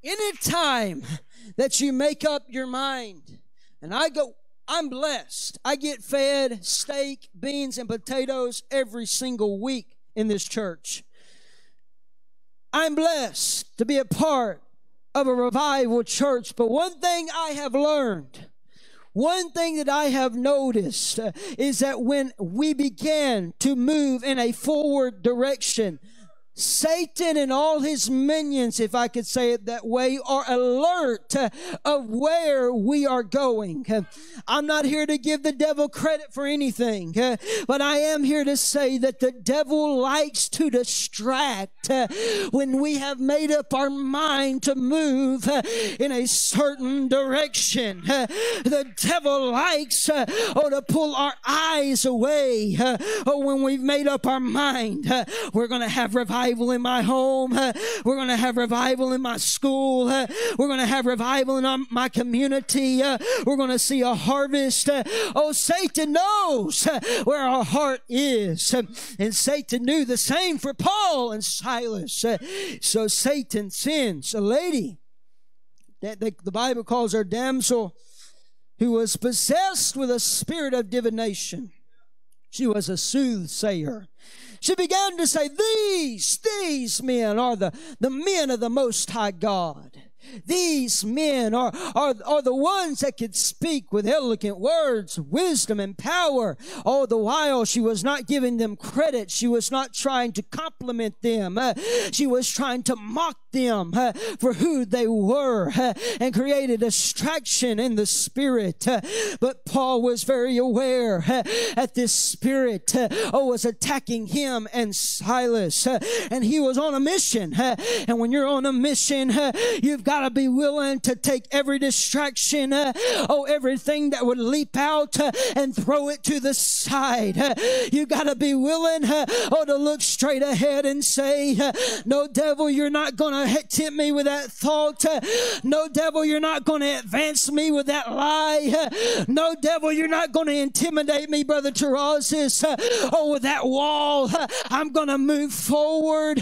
Anytime that you make up your mind, and I go, I'm blessed. I get fed steak, beans, and potatoes every single week in this church. I'm blessed to be a part of a revival church, but one thing I have learned, one thing that I have noticed uh, is that when we begin to move in a forward direction, Satan and all his minions, if I could say it that way, are alert of where we are going. I'm not here to give the devil credit for anything, but I am here to say that the devil likes to distract when we have made up our mind to move in a certain direction. The devil likes oh, to pull our eyes away oh, when we've made up our mind. We're going to have revival in my home. We're going to have revival in my school. We're going to have revival in my community. We're going to see a harvest. Oh, Satan knows where our heart is. And Satan knew the same for Paul and Silas. So Satan sends a lady that the Bible calls her damsel who was possessed with a spirit of divination. She was a soothsayer. She began to say, These, these men are the, the men of the Most High God. These men are, are, are the ones that could speak with eloquent words, wisdom, and power. All the while, she was not giving them credit. She was not trying to compliment them. Uh, she was trying to mock them uh, for who they were uh, and create a distraction in the spirit. Uh, but Paul was very aware uh, that this spirit uh, oh, was attacking him and Silas. and he was on a mission. and when you're on a mission, you've got to be willing to take every distraction, uh, oh, everything that would leap out uh, and throw it to the side. Uh, you got to be willing, uh, oh, to look straight ahead and say, uh, No, devil, you're not going to tempt me with that thought. Uh, No, devil, you're not going to advance me with that lie. No, devil, you're not going to intimidate me, Brother Terrazas. Uh, Oh, with that wall, I'm going to move forward.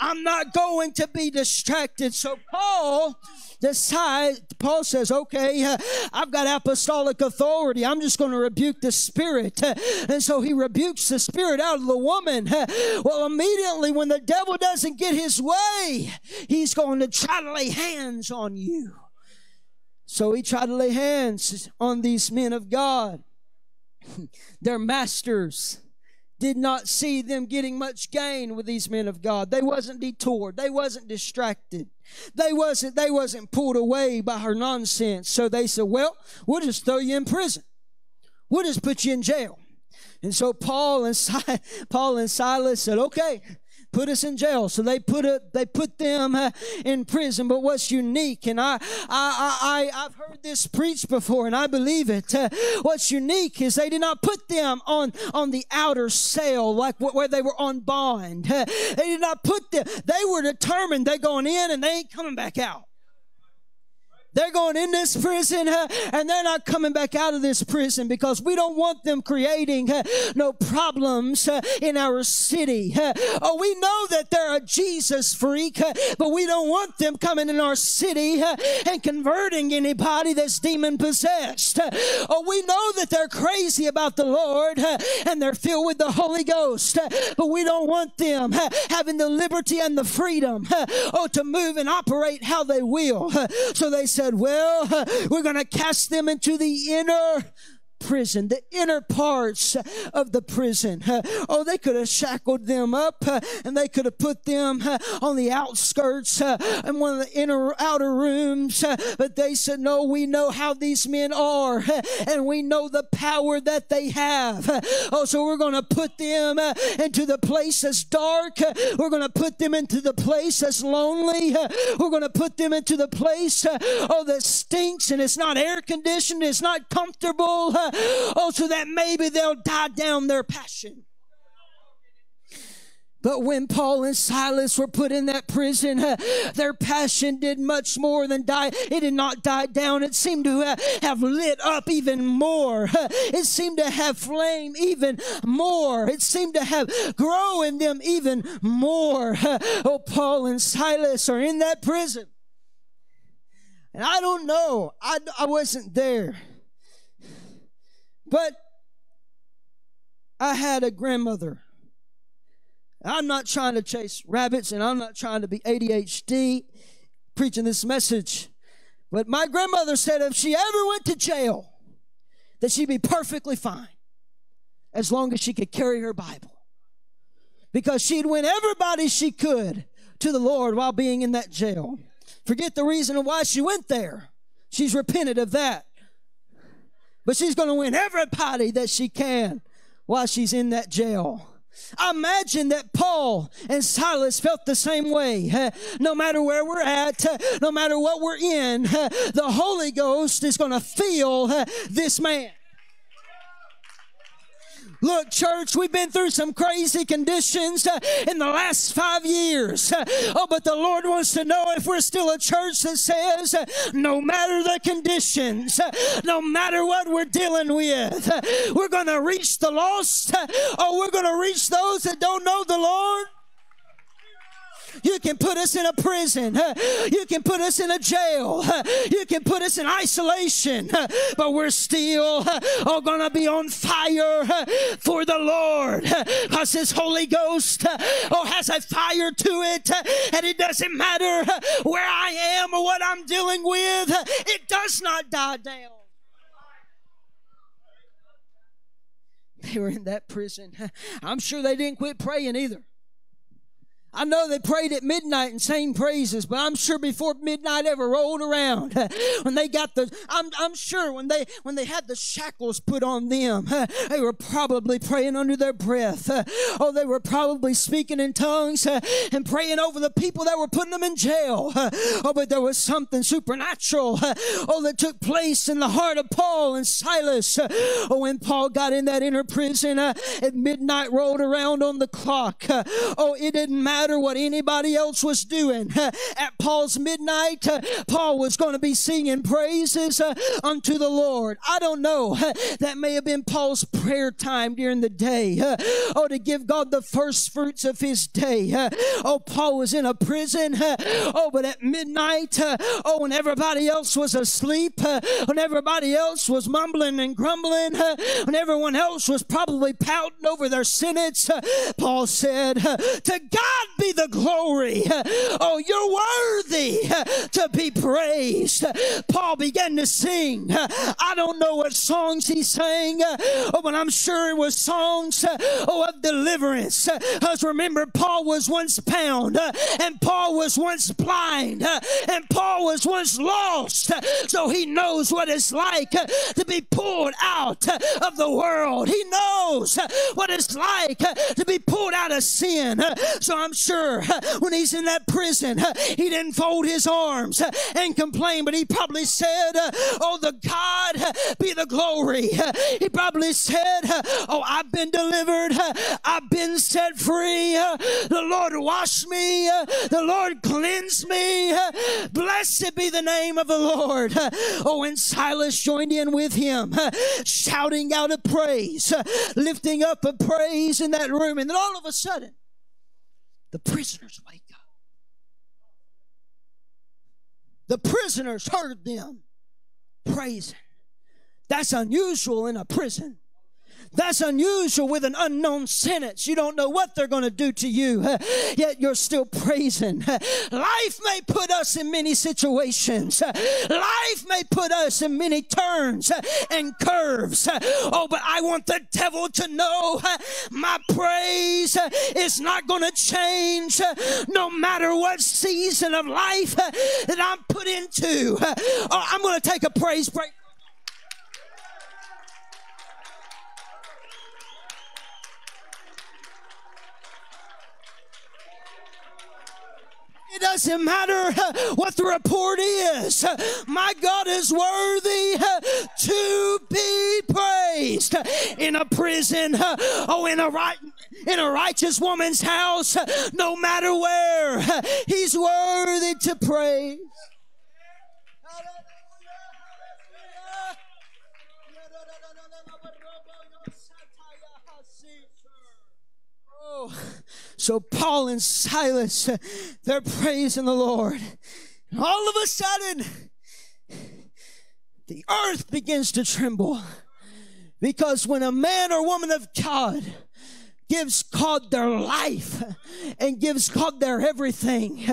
I'm not going to be distracted. So, Paul decide paul says okay uh, i've got apostolic authority i'm just going to rebuke the spirit Uh, and so he rebukes the spirit out of the woman Uh, well immediately when the devil doesn't get his way he's going to try to lay hands on you so he tried to lay hands on these men of god their masters did not see them getting much gain with these men of God. They wasn't detoured. They wasn't distracted. They wasn't they wasn't pulled away by her nonsense. So they said, "Well, we'll just throw you in prison. We'll just put you in jail." And so Paul and Paul and Silas said, "Okay, put us in jail." So they put a, they put them uh, in prison. But what's unique, and I I I, I I've heard this preached before, and I believe it. Uh, what's unique is they did not put them on on the outer cell like wh- where they were on bond. Uh, they did not put them. They were determined they're going in and they ain't coming back out. They're going in this prison and they're not coming back out of this prison because we don't want them creating no problems in our city. Oh, we know that they're a Jesus freak, but we don't want them coming in our city and converting anybody that's demon possessed. Oh, we know that they're crazy about the Lord and they're filled with the Holy Ghost, but we don't want them having the liberty and the freedom oh to move and operate how they will. So they said, "Well, uh, we're going to cast them into the inner prison, the inner parts of the prison. Oh, they could have shackled them up and they could have put them on the outskirts in one of the inner outer rooms. but they said, No, we know how these men are and we know the power that they have. Oh, so we're going to put them into the place that's dark. We're going to put them into the place that's lonely. We're going to put them into the place, oh, that stinks and it's not air conditioned, it's not comfortable. Oh, so that maybe they'll die down their passion. But when Paul and Silas were put in that prison, uh, their passion did much more than die. It did not die down. It seemed to uh, have lit up even more. Uh, It seemed to have flame even more. It seemed to have grow in them even more. Oh, Paul and Silas are in that prison. And I don't know. I, I wasn't there. But I had a grandmother. I'm not trying to chase rabbits and I'm not trying to be ADHD preaching this message. But my grandmother said if she ever went to jail, that she'd be perfectly fine as long as she could carry her Bible. Because she'd win everybody she could to the Lord while being in that jail. Forget the reason why she went there. She's repented of that. But she's going to win everybody that she can while she's in that jail. I imagine that Paul and Silas felt the same way. No matter where we're at, no matter what we're in, the Holy Ghost is going to feel uh, this man. Look, church, we've been through some crazy conditions uh, in the last five years. Uh, oh, but the Lord wants to know if we're still a church that says, uh, no matter the conditions, uh, no matter what we're dealing with, uh, we're going to reach the lost, uh, or we're going to reach those that don't know the Lord. You can put us in a prison. You can put us in a jail. You can put us in isolation. But we're still all going to be on fire for the Lord. Because His Holy Ghost oh, has a fire to it. And it doesn't matter where I am or what I'm dealing with. It does not die down. They were in that prison. I'm sure they didn't quit praying either. I know they prayed at midnight and sang praises, but I'm sure before midnight ever rolled around, when they got the, I'm, I'm sure when they when they had the shackles put on them, they were probably praying under their breath. Oh, they were probably speaking in tongues and praying over the people that were putting them in jail. Oh, but there was something supernatural. Oh, that took place in the heart of Paul and Silas. Oh, when Paul got in that inner prison at midnight, rolled around on the clock. Oh, it didn't matter what anybody else was doing. At Paul's midnight, uh, Paul was going to be singing praises uh, unto the Lord. I don't know. That may have been Paul's prayer time during the day. Oh, to give God the first fruits of his day. Oh, Paul was in a prison. Oh, but at midnight, uh, oh, when everybody else was asleep, when everybody else was mumbling and grumbling, when everyone else was probably pouting over their sentence, Paul said, To God be the glory. Oh, you're worthy to be praised. Paul began to sing. I don't know what songs he sang, oh, but I'm sure it was songs oh, of deliverance. Because remember, Paul was once bound, and Paul was once blind, and Paul was once lost. So he knows what it's like to be pulled out of the world. He knows what it's like to be pulled out of sin. So I'm sure when he's in that prison, he didn't fold his arms and complain, but he probably said, Oh, the God be the glory. He probably said, Oh, I've been delivered. I've been set free. The Lord washed me. The Lord cleansed me. Blessed be the name of the Lord. Oh, and Silas joined in with him, shouting out a praise, lifting up a praise in that room. And then all of a sudden, the prisoners wake up. The prisoners heard them praising. That's unusual in a prison. That's unusual with an unknown sentence. You don't know what they're going to do to you, yet you're still praising. Life may put us in many situations. Life may put us in many turns and curves. Oh, but I want the devil to know my praise is not going to change no matter what season of life that I'm put into. Oh, I'm going to take a praise break. It doesn't matter uh, what the report is. Uh, My God is worthy uh, to be praised. In a prison, oh, in a right, in a righteous woman's house, no matter where. He's worthy to praise. Oh, so Paul and Silas, uh, they're praising the Lord. All of a sudden, the earth begins to tremble. Because when a man or woman of God gives God their life and gives God their everything.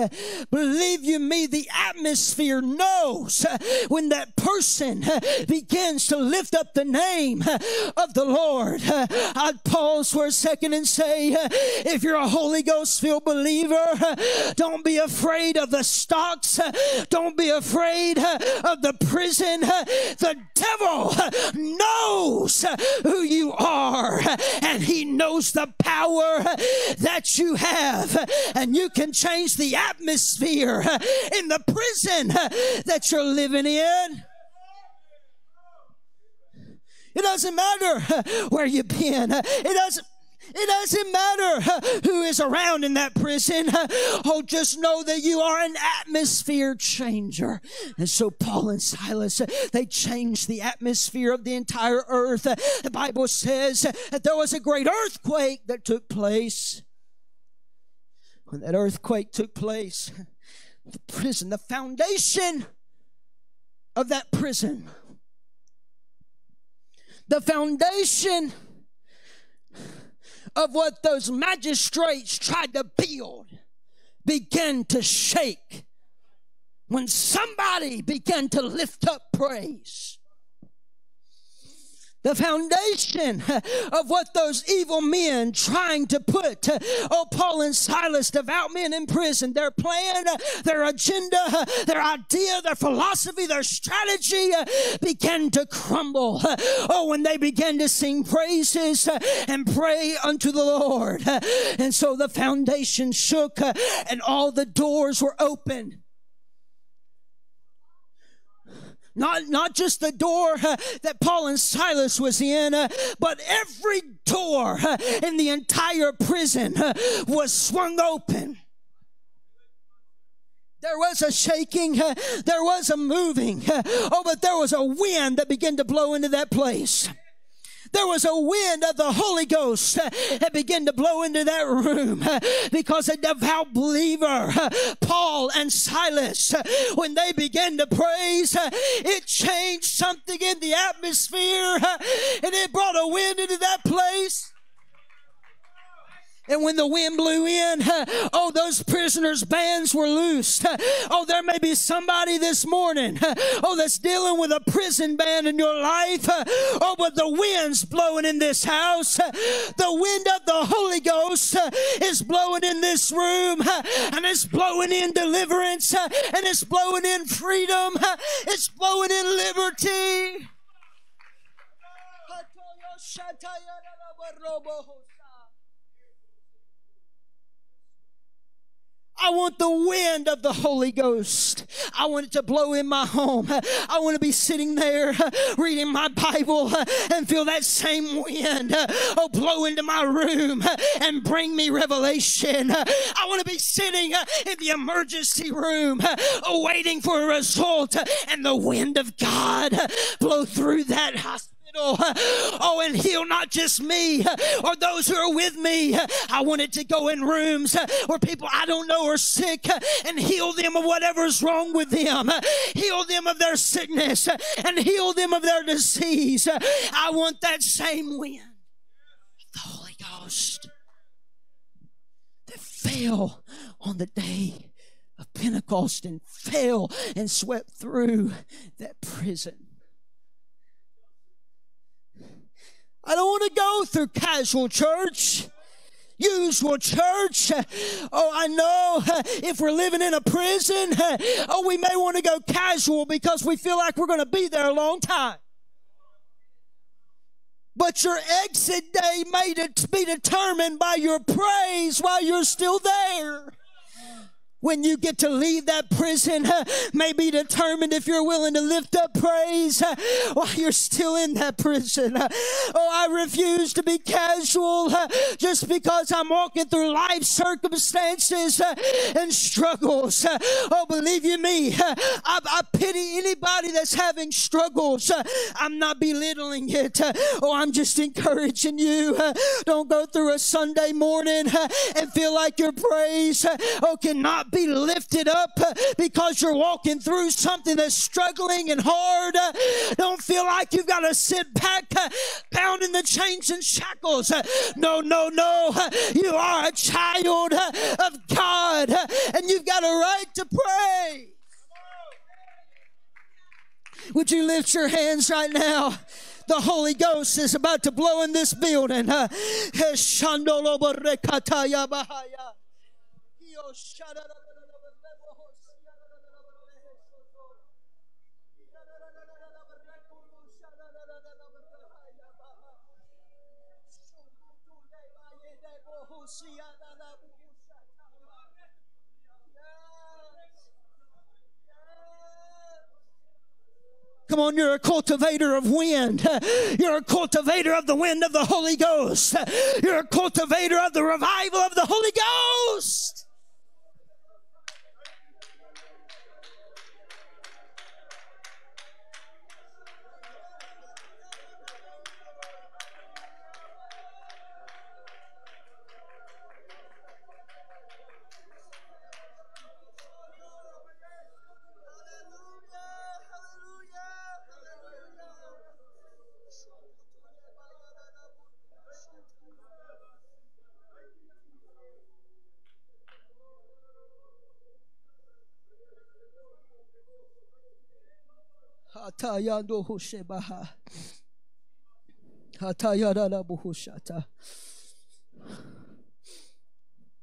Believe you me, the atmosphere knows when that person begins to lift up the name of the Lord. I'd pause for a second and say, if you're a Holy Ghost filled believer, don't be afraid of the stocks. Don't be afraid of the prison. The devil knows who you are and he knows the power that you have, and you can change the atmosphere in the prison that you're living in. It doesn't matter where you've been. It doesn't. It doesn't matter who is around in that prison. Oh, just know that you are an atmosphere changer. And so Paul and Silas, uh, they changed the atmosphere of the entire earth. Uh, the Bible says that there was a great earthquake that took place. When that earthquake took place, the prison, the foundation of that prison, the foundation of what those magistrates tried to build began to shake when somebody began to lift up praise the foundation of what those evil men trying to put oh paul and silas devout men in prison. Their plan their agenda their idea their philosophy their strategy uh, began to crumble. Oh when they began to sing praises uh, and pray unto the lord. And so the foundation shook uh, and all the doors were open not, not just the door uh, that Paul and Silas was in, uh, but every door uh, in the entire prison was swung open. There was a shaking, there was a moving, oh, but there was a wind that began to blow into that place there was a wind of the Holy Ghost that began to blow into that room because a devout believer, Paul and Silas, when they began to praise, it changed something in the atmosphere and it brought a wind into that place. And when the wind blew in, oh, those prisoners' bands were loosed. Oh, there may be somebody this morning, oh, that's dealing with a prison band in your life. Oh, but the wind's blowing in this house. The wind of the Holy Ghost is blowing in this room, and it's blowing in deliverance, and it's blowing in freedom, it's blowing in liberty. I want the wind of the Holy Ghost. I want it to blow in my home. I want to be sitting there reading my Bible and feel that same wind oh blow into my room and bring me revelation. I want to be sitting in the emergency room oh, waiting for a result and the wind of God blow through that hospital Oh, and heal not just me uh, or those who are with me. I wanted to go in rooms uh, where people I don't know are sick uh, and heal them of whatever's wrong with them. Heal them of their sickness and heal them of their disease. I want that same wind. The Holy Ghost that fell on the day of Pentecost and fell and swept through that prison. I don't want to go through casual church usual church. Oh, I know if we're living in a prison, oh, we may want to go casual because we feel like we're going to be there a long time. But your exit day may be determined by your praise while you're still there. When you get to leave that prison uh, may be determined if you're willing to lift up praise uh, while you're still in that prison. Uh, oh, I refuse to be casual just because I'm walking through life circumstances and struggles. Oh, believe you me, I, I pity anybody that's having struggles. I'm not belittling it. Oh, I'm just encouraging you. Don't go through a Sunday morning and feel like your praise oh cannot be lifted up uh, because you're walking through something that's struggling and hard. Uh, Don't feel like you've got to sit back uh, pounding the chains and shackles. No, no, no. You are a child of God and you've got a right to pray. Would you lift your hands right now? The Holy Ghost is about to blow in this building. Uh, Come on, you're a cultivator of wind. You're a cultivator of the wind of the Holy Ghost. You're a cultivator of the revival of the Holy Ghost.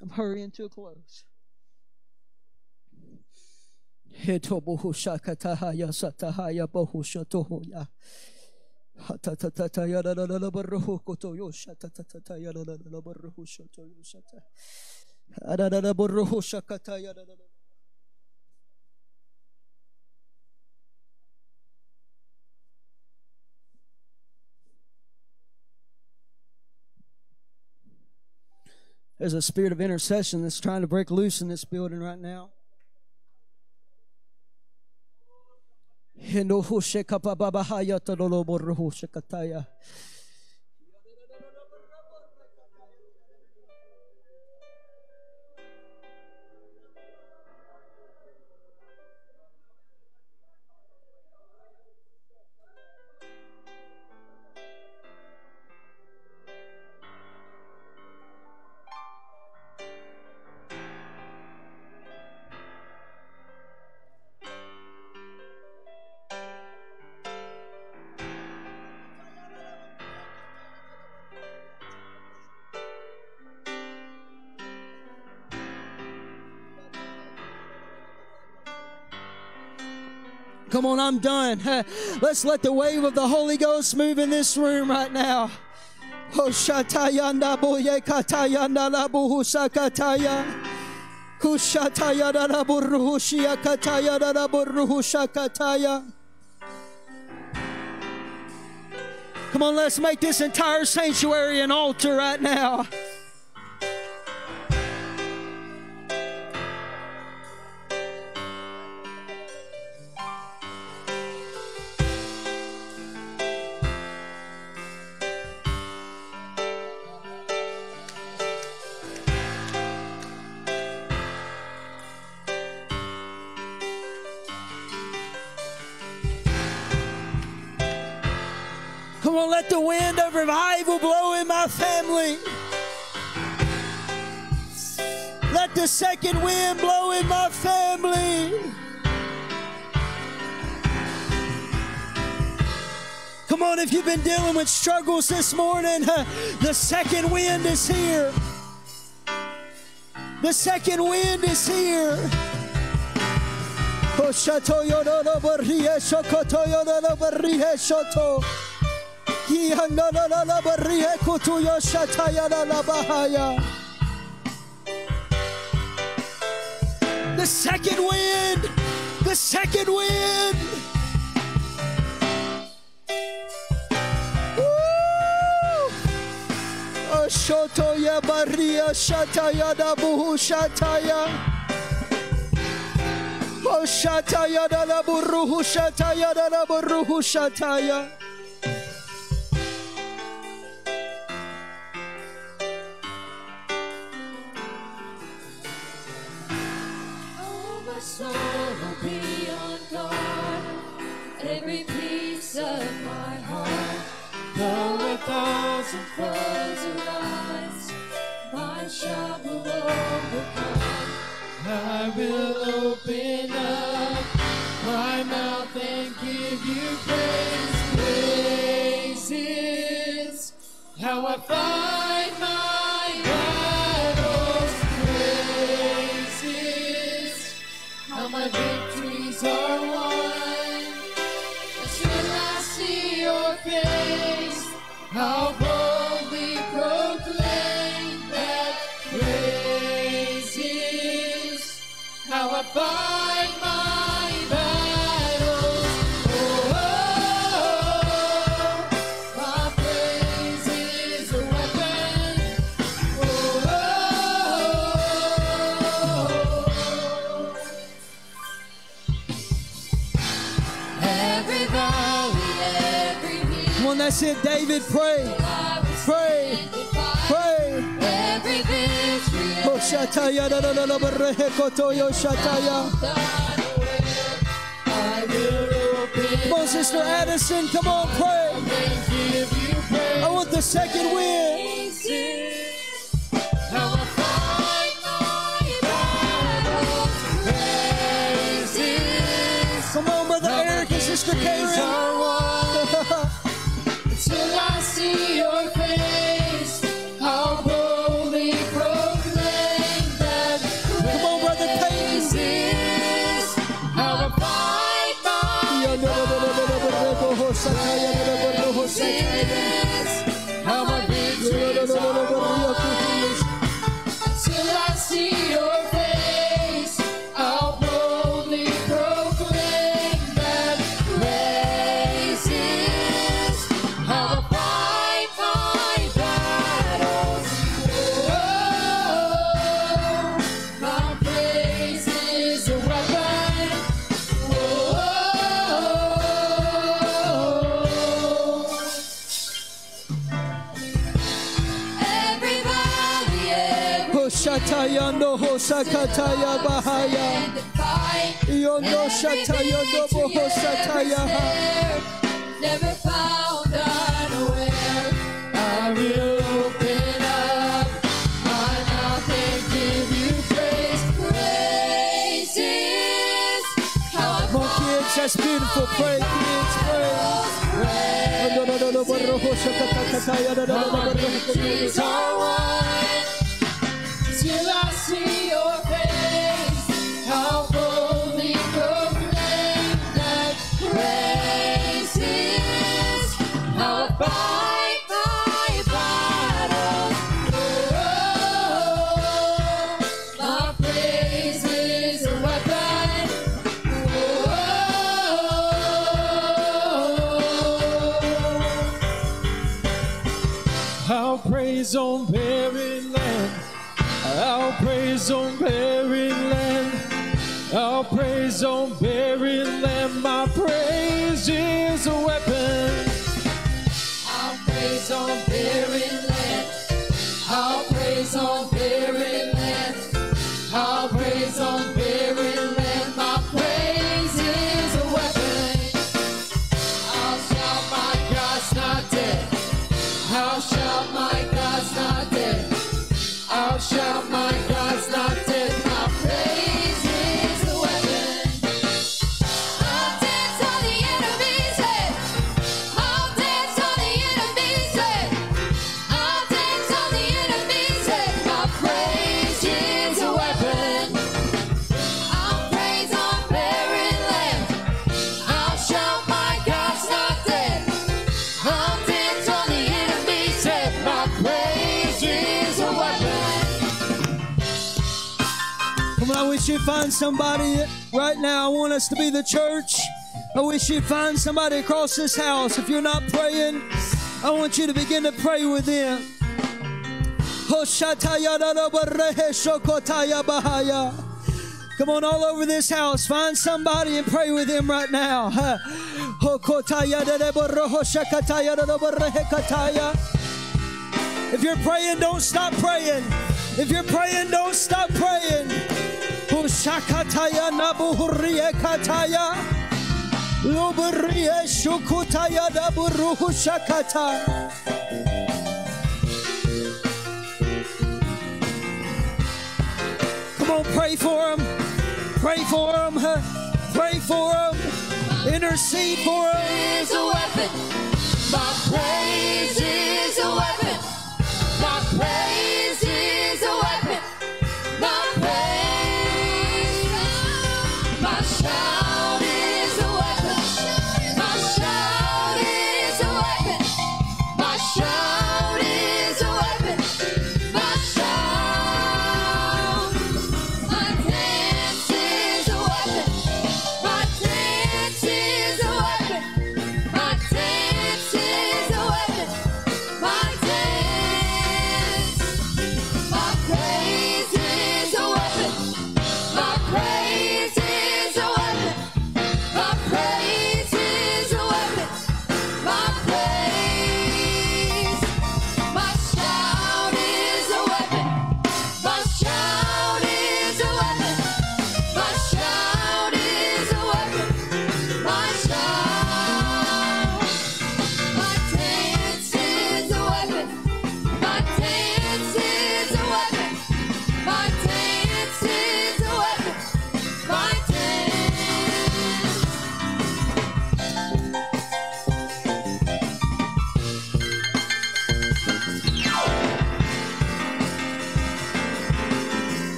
I'm hurrying to a close. Heto Buhushakatahaya Satahaya Bohushatohoya. Hatatatayadala Baruhu Kotoyo Shatatatayadala Baruhu Shata. Adadala Baruhu Shakatayadala. There's a spirit of intercession that's trying to break loose in this building right now. Come on, I'm done. Let's let the wave of the Holy Ghost move in this room right now. Kataya buruhushakataya. Come on, let's make this entire sanctuary an altar right now. Second wind blow in my family. Come on, if you've been dealing with struggles this morning, the second wind is here. The second wind is here. The second wind. The second wind. Shotoya Baria Shataya Dabuhu Shataya O oh, Shataya Dalaburuhu Shataya Dalaburuhu Shataya thousand foes arise, I shall overcome. I will open up my mouth and give you praise, praises. How I find. said, David, pray, pray, pray. Oh, Sister Addison, come on, pray. I want the second win. Sakataya Bahaya. Yondo Shataya Dobo Hosataya. Never found unaware. I will open up my mouth and you praise. Praise I Come on, kids, that's beautiful. Praise, kids, praise. Somebody right now. I want us to be the church. I wish you'd find somebody across this house. If you're not praying, I want you to begin to pray with them. Come on, all over this house, find somebody and pray with him right now. If you're praying, don't stop praying. If you're praying, don't stop praying. Nabuhuriye kataya. Luburiye shukutaya. Come on, pray for him. Pray for him. Pray for him. Intercede for him. is a weapon. My praise is a weapon. My praise is a weapon.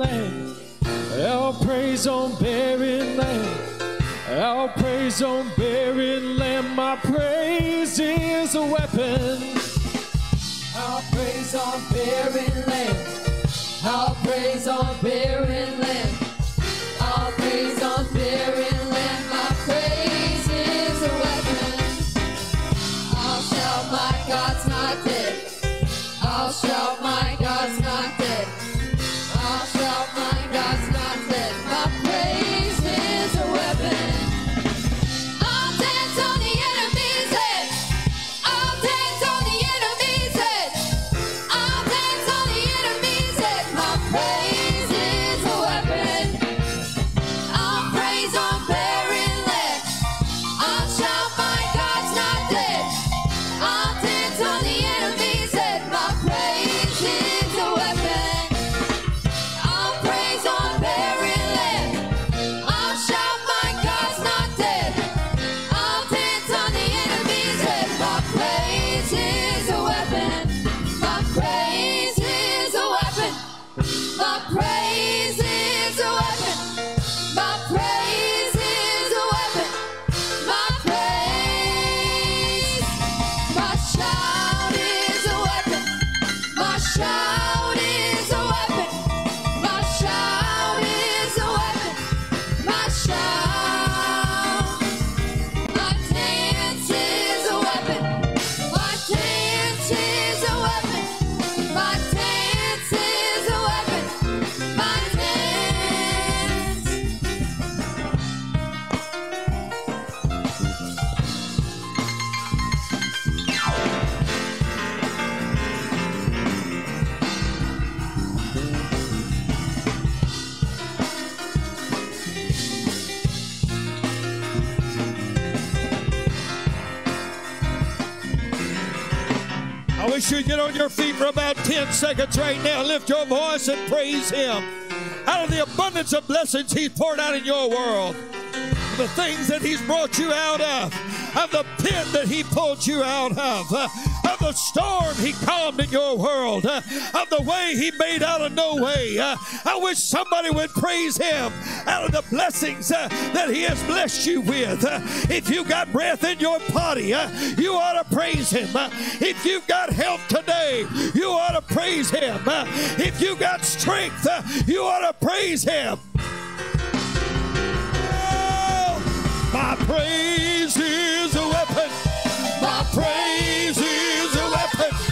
Land. Our praise on barren land. Our praise on barren land. My praise is a weapon. Our praise on barren land. Our praise on barren land. Our praise on barren 10 seconds right now. Lift your voice and praise Him. Out of the abundance of blessings He's poured out in your world, the things that He's brought you out of, of the pit that He pulled you out of, of storm He calmed in your world, uh, of the way He made out of no way. Uh, I wish somebody would praise Him out of the blessings uh, that He has blessed you with. Uh, if you've got breath in your body, uh, you ought to praise Him. Uh, if you've got health today, you ought to praise Him. If you've got strength, you ought to praise Him. My praise is a weapon. My praise is a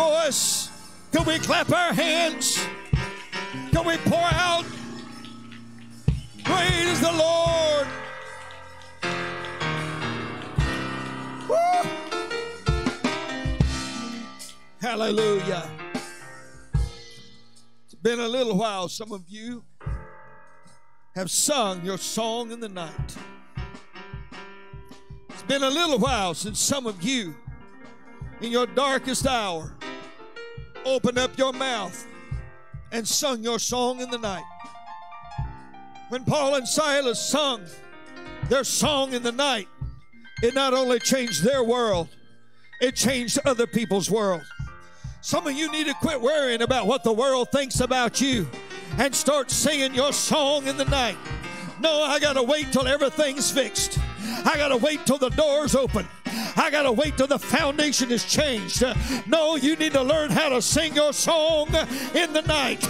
voice? Can we clap our hands? Can we pour out? Great is the Lord. Woo! Hallelujah. It's been a little while. Some of you have sung your song in the night. It's been a little while since some of you, in your darkest hour, opened up your mouth and sung your song in the night. When Paul and Silas sung their song in the night, it not only changed their world, it changed other people's world. Some of you need to quit worrying about what the world thinks about you and start singing your song in the night. No, I got to wait till everything's fixed. I got to wait till the doors open. I got to wait till the foundation is changed. No, you need to learn how to sing your song in the night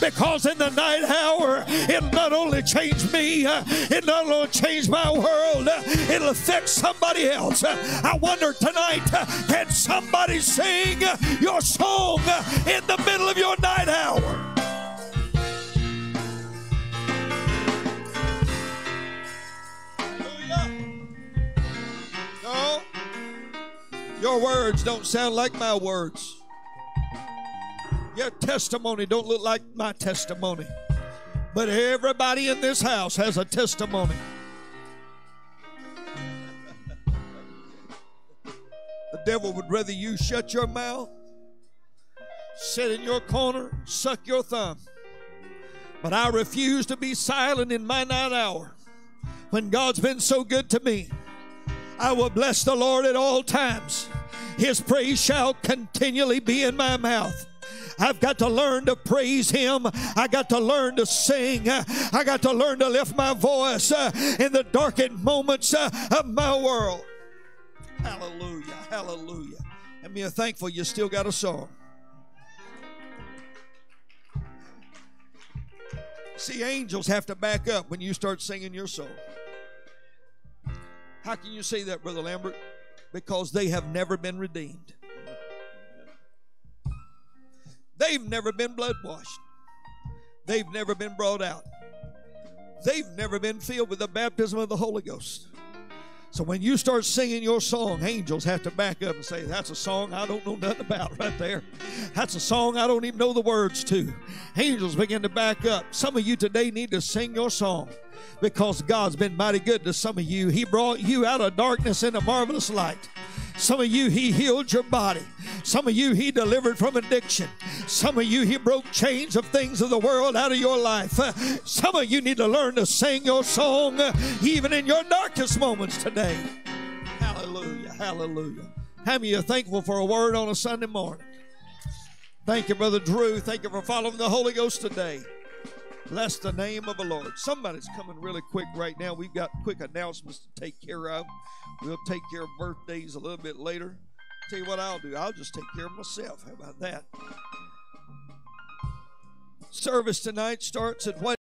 because in the night hour, it'll not only change me, it'll not only change my world, it'll affect somebody else. I wonder tonight, can somebody sing your song in the middle of your night hour? Your words don't sound like my words. Your testimony don't look like my testimony. But everybody in this house has a testimony. The devil would rather you shut your mouth, sit in your corner, suck your thumb. But I refuse to be silent in my night hour when God's been so good to me. I will bless the Lord at all times. His praise shall continually be in my mouth. I've got to learn to praise Him. I got to learn to sing. I got to learn to lift my voice uh, in the darkened moments uh, of my world. Hallelujah. Hallelujah. And me thankful you still got a song. See, angels have to back up when you start singing your song. How can you say that, Brother Lambert? Because they have never been redeemed. They've never been blood washed. They've never been brought out. They've never been filled with the baptism of the Holy Ghost. So when you start singing your song, angels have to back up and say, That's a song I don't know nothing about right there. That's a song I don't even know the words to. Angels begin to back up. Some of you today need to sing your song because God's been mighty good to some of you. He brought you out of darkness into marvelous light. Some of you, He healed your body. Some of you, He delivered from addiction. Some of you, He broke chains of things of the world out of your life. Some of you need to learn to sing your song even in your darkest moments today. Hallelujah. Hallelujah. How many are thankful for a word on a Sunday morning? Thank you, Brother Drew. Thank you for following the Holy Ghost today. Bless the name of the Lord. Somebody's coming really quick right now. We've got quick announcements to take care of. We'll take care of birthdays a little bit later. Tell you what I'll do. I'll just take care of myself. How about that? Service tonight starts at what?